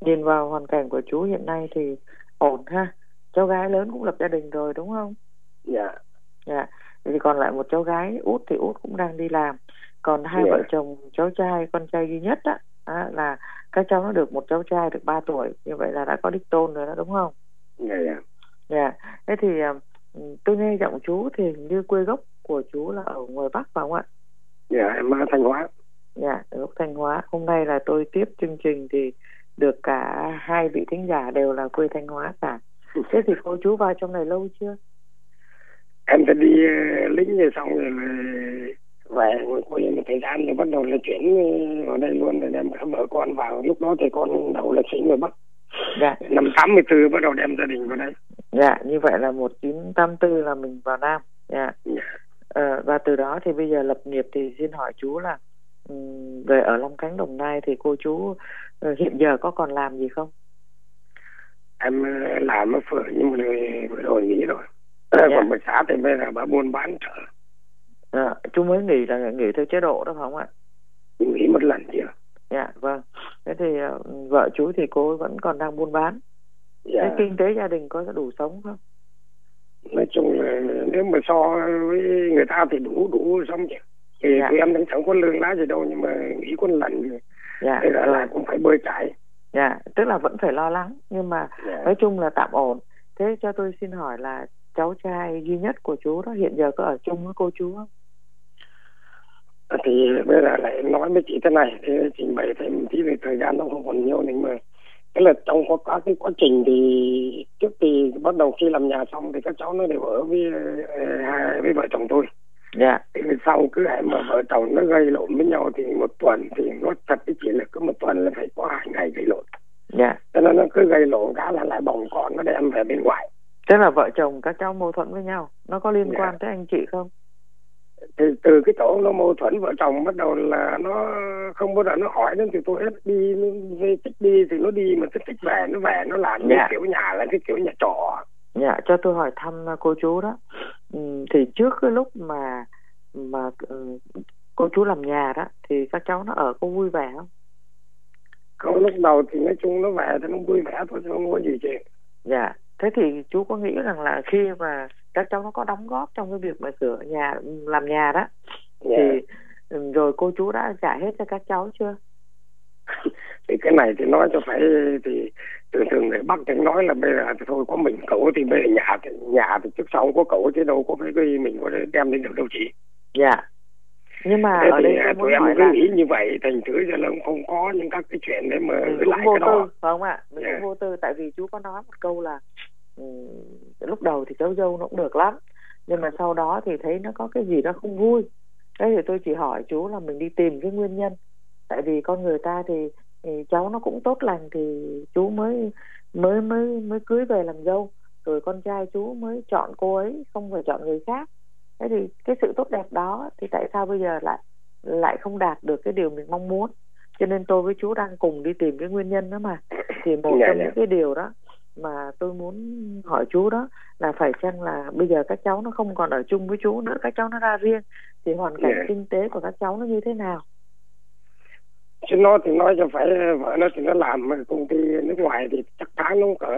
Nhìn vào hoàn cảnh của chú hiện nay thì ổn ha. Cháu gái lớn cũng lập gia đình rồi đúng không? dạ Dạ. Thì còn lại một cháu gái út thì út cũng đang đi làm. Còn hai Dạ. vợ chồng cháu trai, con trai duy nhất á, á, là các cháu nó được một cháu trai được 3 tuổi. Như vậy là đã có đích tôn rồi đó đúng không? dạ dạ Dạ. Thế thì à, tôi nghe giọng chú thì như quê gốc của chú là ở ngoài Bắc phải không ạ? dạ em ở thanh hóa. Dạ, ở gốc Thanh Hóa. Hôm nay là tôi tiếp chương trình thì được cả hai vị thính giả đều là quê Thanh Hóa cả. Thế thì cô chú vào trong này lâu chưa? em sẽ đi ờ, lính rồi xong rồi về coi như một thời gian rồi bắt đầu là chuyển ờ, ở đây luôn. Rồi đem cả vợ con vào. Lúc đó thì con đầu là sinh rồi bắt dạ. Năm 84 bắt đầu đem gia đình vào đây. Dạ như vậy là 1984 là mình vào Nam. Dạ Ờ, và từ đó thì bây giờ lập nghiệp thì xin hỏi chú là về ở Long Khánh Đồng Nai thì cô chú ờ, hiện giờ có còn làm gì không? em ờ, làm ở phường nhưng mà vừa rồi nghỉ rồi Ờ, Dạ. còn bà xã thì bây giờ bà buôn bán chợ Ờ, chú mới nghỉ là nghỉ theo chế độ đó phải không ạ? nghỉ một lần chưa Dạ vâng. Thế thì vợ chú thì cô vẫn còn đang buôn bán. Thế dạ kinh tế gia đình có đủ sống không? Nói chung là nếu mà so với người ta thì đủ đủ sống chứ thì Dạ. tụi em cũng chẳng có lương lá gì đâu nhưng mà nghỉ có lần rồi. Dạ. giờ rồi. lại cũng phải bơi trải Dạ, tức là vẫn phải lo lắng nhưng mà dạ. nói chung là tạm ổn. Thế cho tôi xin hỏi là cháu trai duy nhất của chú đó hiện giờ có ở chung với cô chú không? thì bây giờ lại nói với chị thế này thì trình bày thêm một tí về thời gian nó không còn nhiều nhưng mà cái là trong có các cái quá trình thì trước thì bắt đầu khi làm nhà xong thì các cháu nó đều ở với ờ, hai với vợ chồng tôi Dạ, thì sau cứ hãy mà vợ chồng nó gây lộn với nhau thì một tuần thì nó thật cái chỉ là cứ một tuần là phải có hai ngày gây lộn dạ. cho nên nó cứ gây lộn cả là lại bồng con nó đem về bên ngoài Tức là vợ chồng các cháu mâu thuẫn với nhau. Nó có liên Dạ. quan tới anh chị không? Thì từ cái chỗ nó mâu thuẫn vợ chồng bắt đầu là nó không bao giờ nó hỏi đến thì tôi hết đi nó về thích đi thì nó đi mà thích thích về nó về nó làm như Dạ. kiểu nhà là cái kiểu nhà trọ Dạ, cho tôi hỏi thăm uh, cô chú đó. Ừ, thì trước cái lúc mà mà ừ, cô chú làm nhà đó thì các cháu nó ở có vui vẻ không? không lúc đầu thì nói chung nó về thì nó vui vẻ thôi chứ không có gì chị Dạ. Thế thì chú có nghĩ rằng là khi mà các cháu nó có đóng góp trong cái việc mà sửa nhà làm nhà đó Dạ. thì ừ, rồi cô chú đã trả hết cho các cháu chưa? thì cái này thì nói cho phải thì thường thường người bắc thì nói là bây giờ thì thôi có mình cậu thì bây giờ nhà thì nhà thì trước sau không có cậu chứ đâu có phải cái mình có đem lên được đâu chị Dạ. Nhưng mà Thế ở thì đây à, tôi muốn em cứ là nghĩ như vậy thành thử ra là không có những các cái chuyện để mà mình cũng lại vô cái đó tư phải không ạ mình Dạ. cũng vô tư tại vì chú có nói một câu là ừ, lúc đầu thì cháu dâu nó cũng được lắm nhưng mà sau đó thì thấy nó có cái gì đó không vui. Thế thì tôi chỉ hỏi chú là mình đi tìm cái nguyên nhân. Tại vì con người ta thì, thì cháu nó cũng tốt lành thì chú mới mới mới mới cưới về làm dâu. Rồi con trai chú mới chọn cô ấy không phải chọn người khác. Thế thì cái sự tốt đẹp đó thì tại sao bây giờ lại lại không đạt được cái điều mình mong muốn? Cho nên tôi với chú đang cùng đi tìm cái nguyên nhân đó mà. Thì một Dạ, trong dạ. những cái điều đó mà tôi muốn hỏi chú đó là phải chăng là bây giờ các cháu nó không còn ở chung với chú nữa các cháu nó ra riêng thì hoàn cảnh Dạ. kinh tế của các cháu nó như thế nào? Chứ nó thì nói cho phải vợ nó thì nó làm công ty nước ngoài thì chắc tháng nó cỡ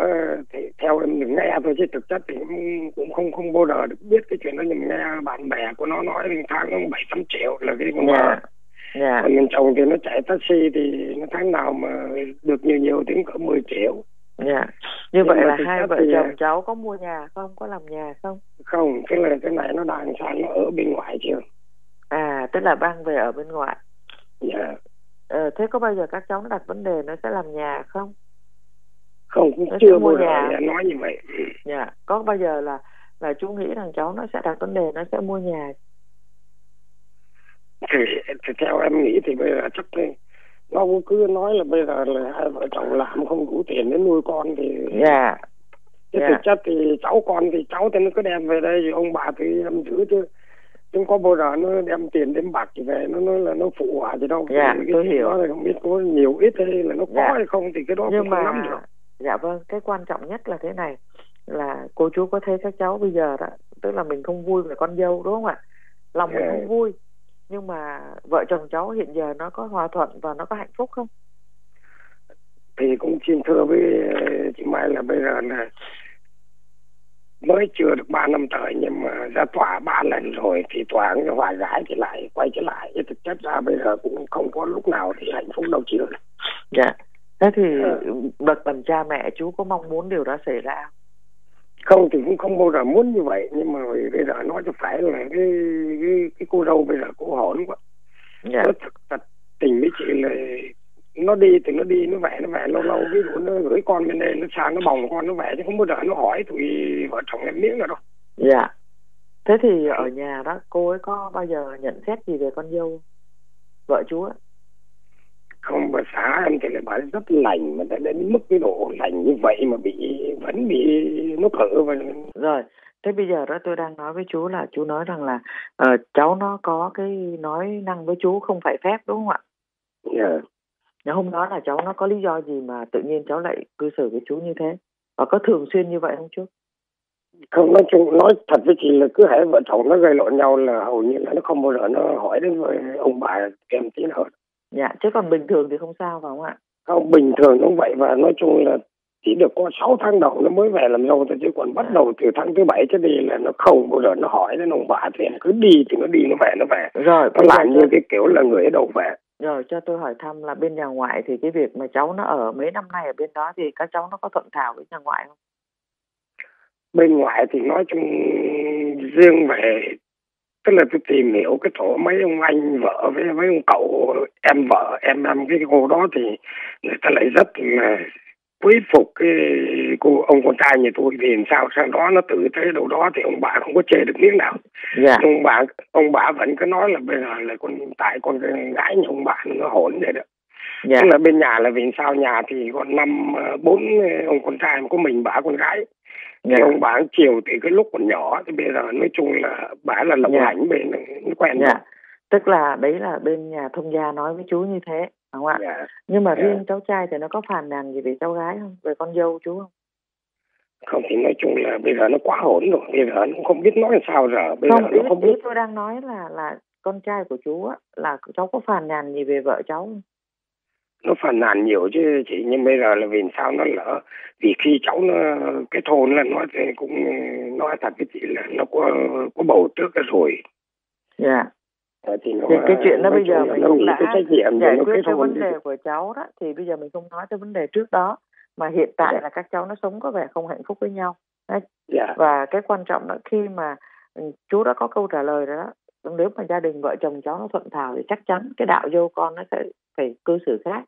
thì theo em đừng nghe thôi chứ thực chất thì cũng, cũng không không bao giờ được biết cái chuyện đó nhưng nghe bạn bè của nó nói tháng nó bảy tám triệu là cái con vợ dạ dạ. Còn mình chồng thì nó chạy taxi thì nó tháng nào mà được nhiều nhiều cũng cỡ 10 triệu dạ. Như Nhưng vậy là hai vợ thì- chồng cháu có mua nhà không? Có làm nhà không? Không cái là cái này nó đang sang nó ở bên ngoài chưa à tức là băng về ở bên ngoài. Dạ. Ờ, thế có bao giờ các cháu nó đặt vấn đề nó sẽ làm nhà không? Không cũng Nó chưa mua giờ nhà. nghe nói như vậy. Dạ. Có bao giờ là là chú nghĩ rằng cháu nó sẽ đặt vấn đề nó sẽ mua nhà? Thì, thì theo em nghĩ thì bây giờ chắc cũng cứ nói là bây giờ là hai vợ chồng làm không đủ tiền để nuôi con thì dạ chứ dạ. thực chất thì cháu con thì cháu thì nó cứ đem về đây rồi ông bà thì em giữ chứ chứ có bao giờ nó đem tiền đem bạc về nó nói là nó phụ họa gì đâu Dạ, Thì tôi hiểu. đó thì không biết có nhiều ít hay là nó có Dạ. hay không thì cái đó nhưng cũng không mà nắm được dạ vâng cái quan trọng nhất là thế này là cô chú có thấy các cháu bây giờ đó tức là mình không vui về con dâu đúng không ạ lòng mình Dạ. không vui nhưng mà vợ chồng cháu hiện giờ nó có hòa thuận và nó có hạnh phúc không thì cũng xin thưa với ờ, chị Mai là bây giờ là mới chưa được 3 năm trời nhưng mà ra tòa ba lần rồi thì tòa cũng hòa giải thì lại quay trở lại chứ thực chất ra bây giờ cũng không có lúc nào thì hạnh phúc đâu chị ơi dạ thế thì Dạ. bậc làm cha mẹ chú có mong muốn điều đó xảy ra không? Không thì cũng không bao giờ muốn như vậy nhưng mà bây giờ nói cho phải là cái cái, cái cô dâu bây giờ cô hổn quá. Dạ. Nó thật, thật tình với chị là nó đi thì nó đi nó về nó về lâu lâu. Ví dụ nó gửi con bên đây nó sang nó bồng con nó về chứ không bao giờ nó hỏi tụi vợ chồng em miếng nào đâu. Dạ. Thế thì ở nhà đó cô ấy có bao giờ nhận xét gì về con dâu vợ chú ấy không bà xã em thì lại bảo rất lành mà đã đến mức cái độ lành như vậy mà bị vẫn bị nó thở và rồi thế bây giờ đó tôi đang nói với chú là chú nói rằng là uh, cháu nó có cái nói năng với chú không phải phép đúng không ạ? Yeah. Nhà hôm đó là cháu nó có lý do gì mà tự nhiên cháu lại cư xử với chú như thế? Và có thường xuyên như vậy không chú? Không nói chung nói thật với chị là cứ hãy vợ chồng nó gây lộn nhau là hầu như là nó không bao giờ nó hỏi đến với ông bà em tí nào dạ chứ còn bình thường thì không sao phải không ạ? Không bình thường cũng vậy và nói chung là chỉ được có 6 tháng đầu nó mới về làm dâu thôi chứ còn bắt đầu từ tháng thứ bảy cho đi là nó không bao giờ nó hỏi đến ông bà thì em cứ đi thì nó đi nó về nó về. Rồi nó làm như cái kiểu là người ở đâu về. Rồi cho tôi hỏi thăm là bên nhà ngoại thì cái việc mà cháu nó ở mấy năm nay ở bên đó thì các cháu nó có thuận thảo với nhà ngoại không? Bên ngoài thì nói chung riêng về tức là tôi tìm hiểu cái chỗ mấy ông anh vợ với mấy ông cậu em vợ em em cái cô đó thì người ta lại rất là quý phục cái cô ông con trai nhà tôi. Thì sao sang đó nó tự tới đâu đó thì ông bà không có chê được miếng nào. Dạ. Ông bà ông bà vẫn cứ nói là bây giờ là con tại con gái nhà ông bà nó hỗn vậy đó. Dạ. Tức là bên nhà là vì sao? Nhà thì còn năm ờ, bốn ông con trai mà có mình bà con gái thì dạ ông bà chiều từ cái lúc còn nhỏ thì bây giờ nói chung là bà là lộng Dạ. hành bên quen dạ tức là đấy là bên nhà thông gia nói với chú như thế phải không ạ dạ. nhưng mà Dạ. riêng cháu trai thì nó có phàn nàn gì về cháu gái không về con dâu chú không không thì nói chung là bây giờ nó quá hỗn rồi bây giờ nó cũng không biết nói làm sao giờ bây không giờ ý, nó không ý biết tôi đang nói là là con trai của chú á là cháu có phàn nàn gì về vợ cháu không? Nó phàn nàn nhiều chứ chị nhưng bây giờ là vì sao nó lỡ? Vì khi cháu nó cái thôn là nó thì cũng nói thật với chị là nó có có bầu trước cái rồi. Dạ. Ờ, thì nó thì cái chuyện đó bây giờ mình cũng đã cái trách nhiệm giải quyết cái vấn đề của cháu đó thì bây giờ mình không nói tới vấn đề trước đó. Mà hiện tại Dạ. là các cháu nó sống có vẻ không hạnh phúc với nhau. Dạ. Và cái quan trọng là khi mà ừ, chú đã có câu trả lời rồi đó nếu mà gia đình vợ chồng cháu nó thuận thảo thì chắc chắn cái đạo dâu con nó sẽ phải cư xử khác.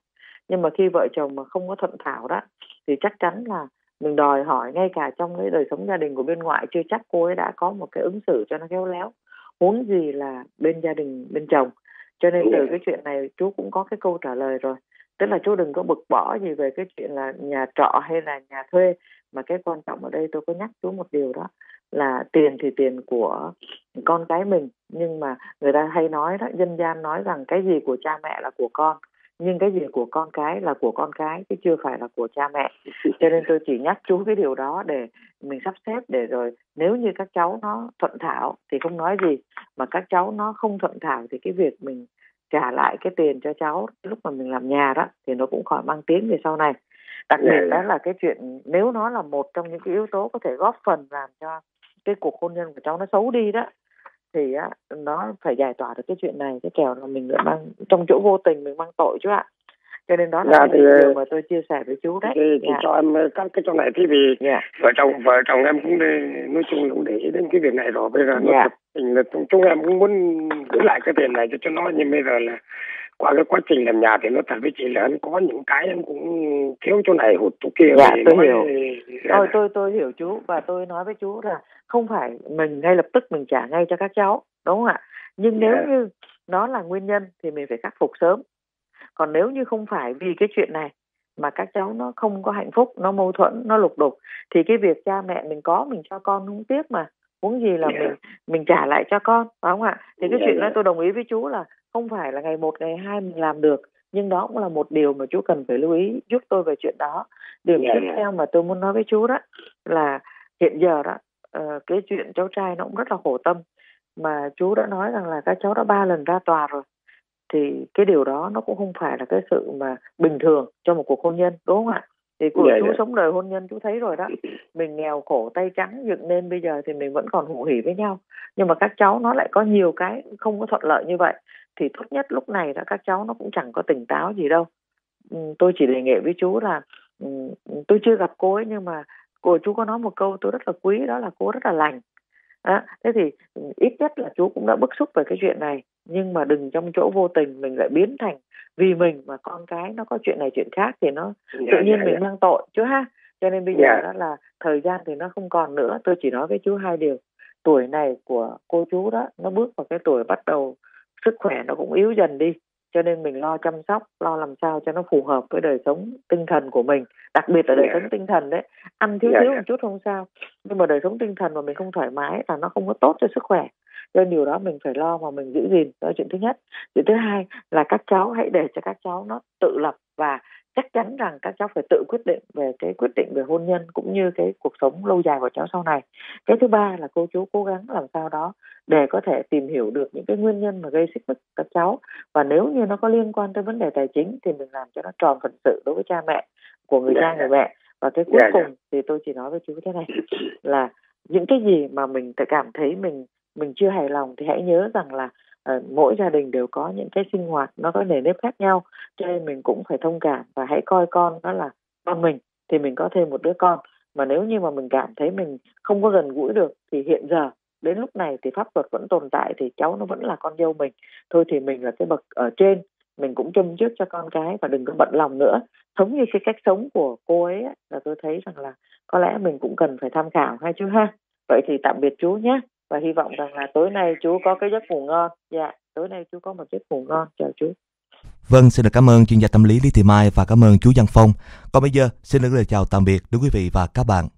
Nhưng mà khi vợ chồng mà không có thuận thảo đó thì chắc chắn là mình đòi hỏi ngay cả trong cái đời sống gia đình của bên ngoại chưa chắc cô ấy đã có một cái ứng xử cho nó khéo léo. Huống gì là bên gia đình bên chồng. Cho nên từ cái chuyện này chú cũng có cái câu trả lời rồi. Tức là chú đừng có bực bỏ gì về cái chuyện là nhà trọ hay là nhà thuê mà cái quan trọng ở đây tôi có nhắc chú một điều đó là tiền thì tiền của con cái mình. Nhưng mà người ta hay nói đó dân gian nói rằng cái gì của cha mẹ là của con nhưng cái gì của con cái là của con cái chứ chưa phải là của cha mẹ. Cho nên tôi chỉ nhắc chú cái điều đó để mình sắp xếp để rồi nếu như các cháu nó thuận thảo thì không nói gì mà các cháu nó không thuận thảo thì cái việc mình trả lại cái tiền cho cháu lúc mà mình làm nhà đó thì nó cũng khỏi mang tiếng về sau này. Đặc Dạ, biệt dạ. đó là cái chuyện nếu nó là một trong những cái yếu tố có thể góp phần làm cho cái cuộc hôn nhân của cháu nó xấu đi đó thì á nó phải giải tỏa được cái chuyện này. Cái kèo là mình lại mang trong chỗ vô tình mình mang tội chứ ạ. Cho nên đó là Dạ, cái thì, điều ờ, mà tôi chia sẻ với chú đấy. thì, thì dạ. cho em các cái chỗ này thì vì dạ. vợ chồng vợ chồng em cũng đi, nói chung là cũng để ý đến cái việc này rồi. Bây giờ nó Dạ. thật tình là chúng, chúng em cũng muốn gửi lại cái tiền này cho cho nó nhưng bây giờ là qua cái quá trình làm nhà thì nó thật với chị là anh có những cái em cũng thiếu chỗ này hụt chỗ kia Dạ, tôi nói- hiểu. Thôi tôi tôi hiểu chú và tôi nói với chú là không phải mình ngay lập tức mình trả ngay cho các cháu đúng không ạ nhưng nếu Dạ. như nó là nguyên nhân thì mình phải khắc phục sớm còn nếu như không phải vì cái chuyện này mà các cháu nó không có hạnh phúc nó mâu thuẫn nó lục đục thì cái việc cha mẹ mình có mình cho con không tiếc mà huống gì là Dạ. mình mình trả lại cho con phải không ạ thì cái Dạ, chuyện đó dạ. tôi đồng ý với chú là không phải là ngày một ngày hai mình làm được nhưng đó cũng là một điều mà chú cần phải lưu ý giúp tôi về chuyện đó. Điểm Dạ, tiếp dạ. theo mà tôi muốn nói với chú đó là hiện giờ đó ờ, cái chuyện cháu trai nó cũng rất là khổ tâm. Mà chú đã nói rằng là các cháu đã ba lần ra tòa rồi thì cái điều đó nó cũng không phải là cái sự mà bình thường cho một cuộc hôn nhân đúng không ạ? Thì của Dạ, chú dạ. sống đời hôn nhân chú thấy rồi đó mình nghèo khổ tay trắng dựng nên bây giờ thì mình vẫn còn hủ hỉ với nhau. Nhưng mà các cháu nó lại có nhiều cái không có thuận lợi như vậy thì tốt nhất lúc này đó các cháu nó cũng chẳng có tỉnh táo gì đâu ừ, tôi chỉ đề nghị với chú là ừ, tôi chưa gặp cô ấy nhưng mà cô chú có nói một câu tôi rất là quý đó là cô rất là lành đó. thế thì ừ, ít nhất là chú cũng đã bức xúc về cái chuyện này nhưng mà đừng trong chỗ vô tình mình lại biến thành vì mình mà con cái nó có chuyện này chuyện khác thì nó tự Dạ, nhiên dạ, mình dạ. mang tội chứ ha cho nên bây giờ Dạ. đó là thời gian thì nó không còn nữa tôi chỉ nói với chú hai điều tuổi này của cô chú đó nó bước vào cái tuổi bắt đầu sức khỏe nó cũng yếu dần đi cho nên mình lo chăm sóc lo làm sao cho nó phù hợp với đời sống tinh thần của mình đặc biệt là đời Dạ. sống tinh thần đấy ăn thiếu Dạ, thiếu dạ. một chút không sao nhưng mà đời sống tinh thần mà mình không thoải mái là nó không có tốt cho sức khỏe cho nên điều đó mình phải lo mà mình giữ gìn đó là chuyện thứ nhất chuyện thứ hai là các cháu hãy để cho các cháu nó tự lập và chắc chắn rằng các cháu phải tự quyết định về cái quyết định về hôn nhân cũng như cái cuộc sống lâu dài của cháu sau này. Cái thứ ba là cô chú cố gắng làm sao đó để có thể tìm hiểu được những cái nguyên nhân mà gây xích mích các cháu. Và nếu như nó có liên quan tới vấn đề tài chính thì mình làm cho nó tròn phận sự đối với cha mẹ của người Dạ, cha dạ. người mẹ. Và cái cuối Dạ, cùng thì tôi chỉ nói với chú thế này là những cái gì mà mình cảm thấy mình mình chưa hài lòng thì hãy nhớ rằng là Ờ, mỗi gia đình đều có những cái sinh hoạt nó có nề nếp khác nhau, cho nên mình cũng phải thông cảm và hãy coi con đó là con mình thì mình có thêm một đứa con. Mà nếu như mà mình cảm thấy mình không có gần gũi được thì hiện giờ, đến lúc này thì pháp luật vẫn tồn tại thì cháu nó vẫn là con dâu mình. Thôi thì mình là cái bậc ở trên, mình cũng châm trước cho con cái và đừng có bận lòng nữa. Giống như cái cách sống của cô ấy là tôi thấy rằng là có lẽ mình cũng cần phải tham khảo hai chú ha. Vậy thì tạm biệt chú nhé và hy vọng rằng là tối nay chú có cái giấc ngủ ngon dạ tối nay chú có một giấc ngủ ngon chào chú Vâng, xin được cảm ơn chuyên gia tâm lý Lý Thị Mai và cảm ơn chú Văn Phong. Còn bây giờ, xin được lời chào tạm biệt đến quý vị và các bạn.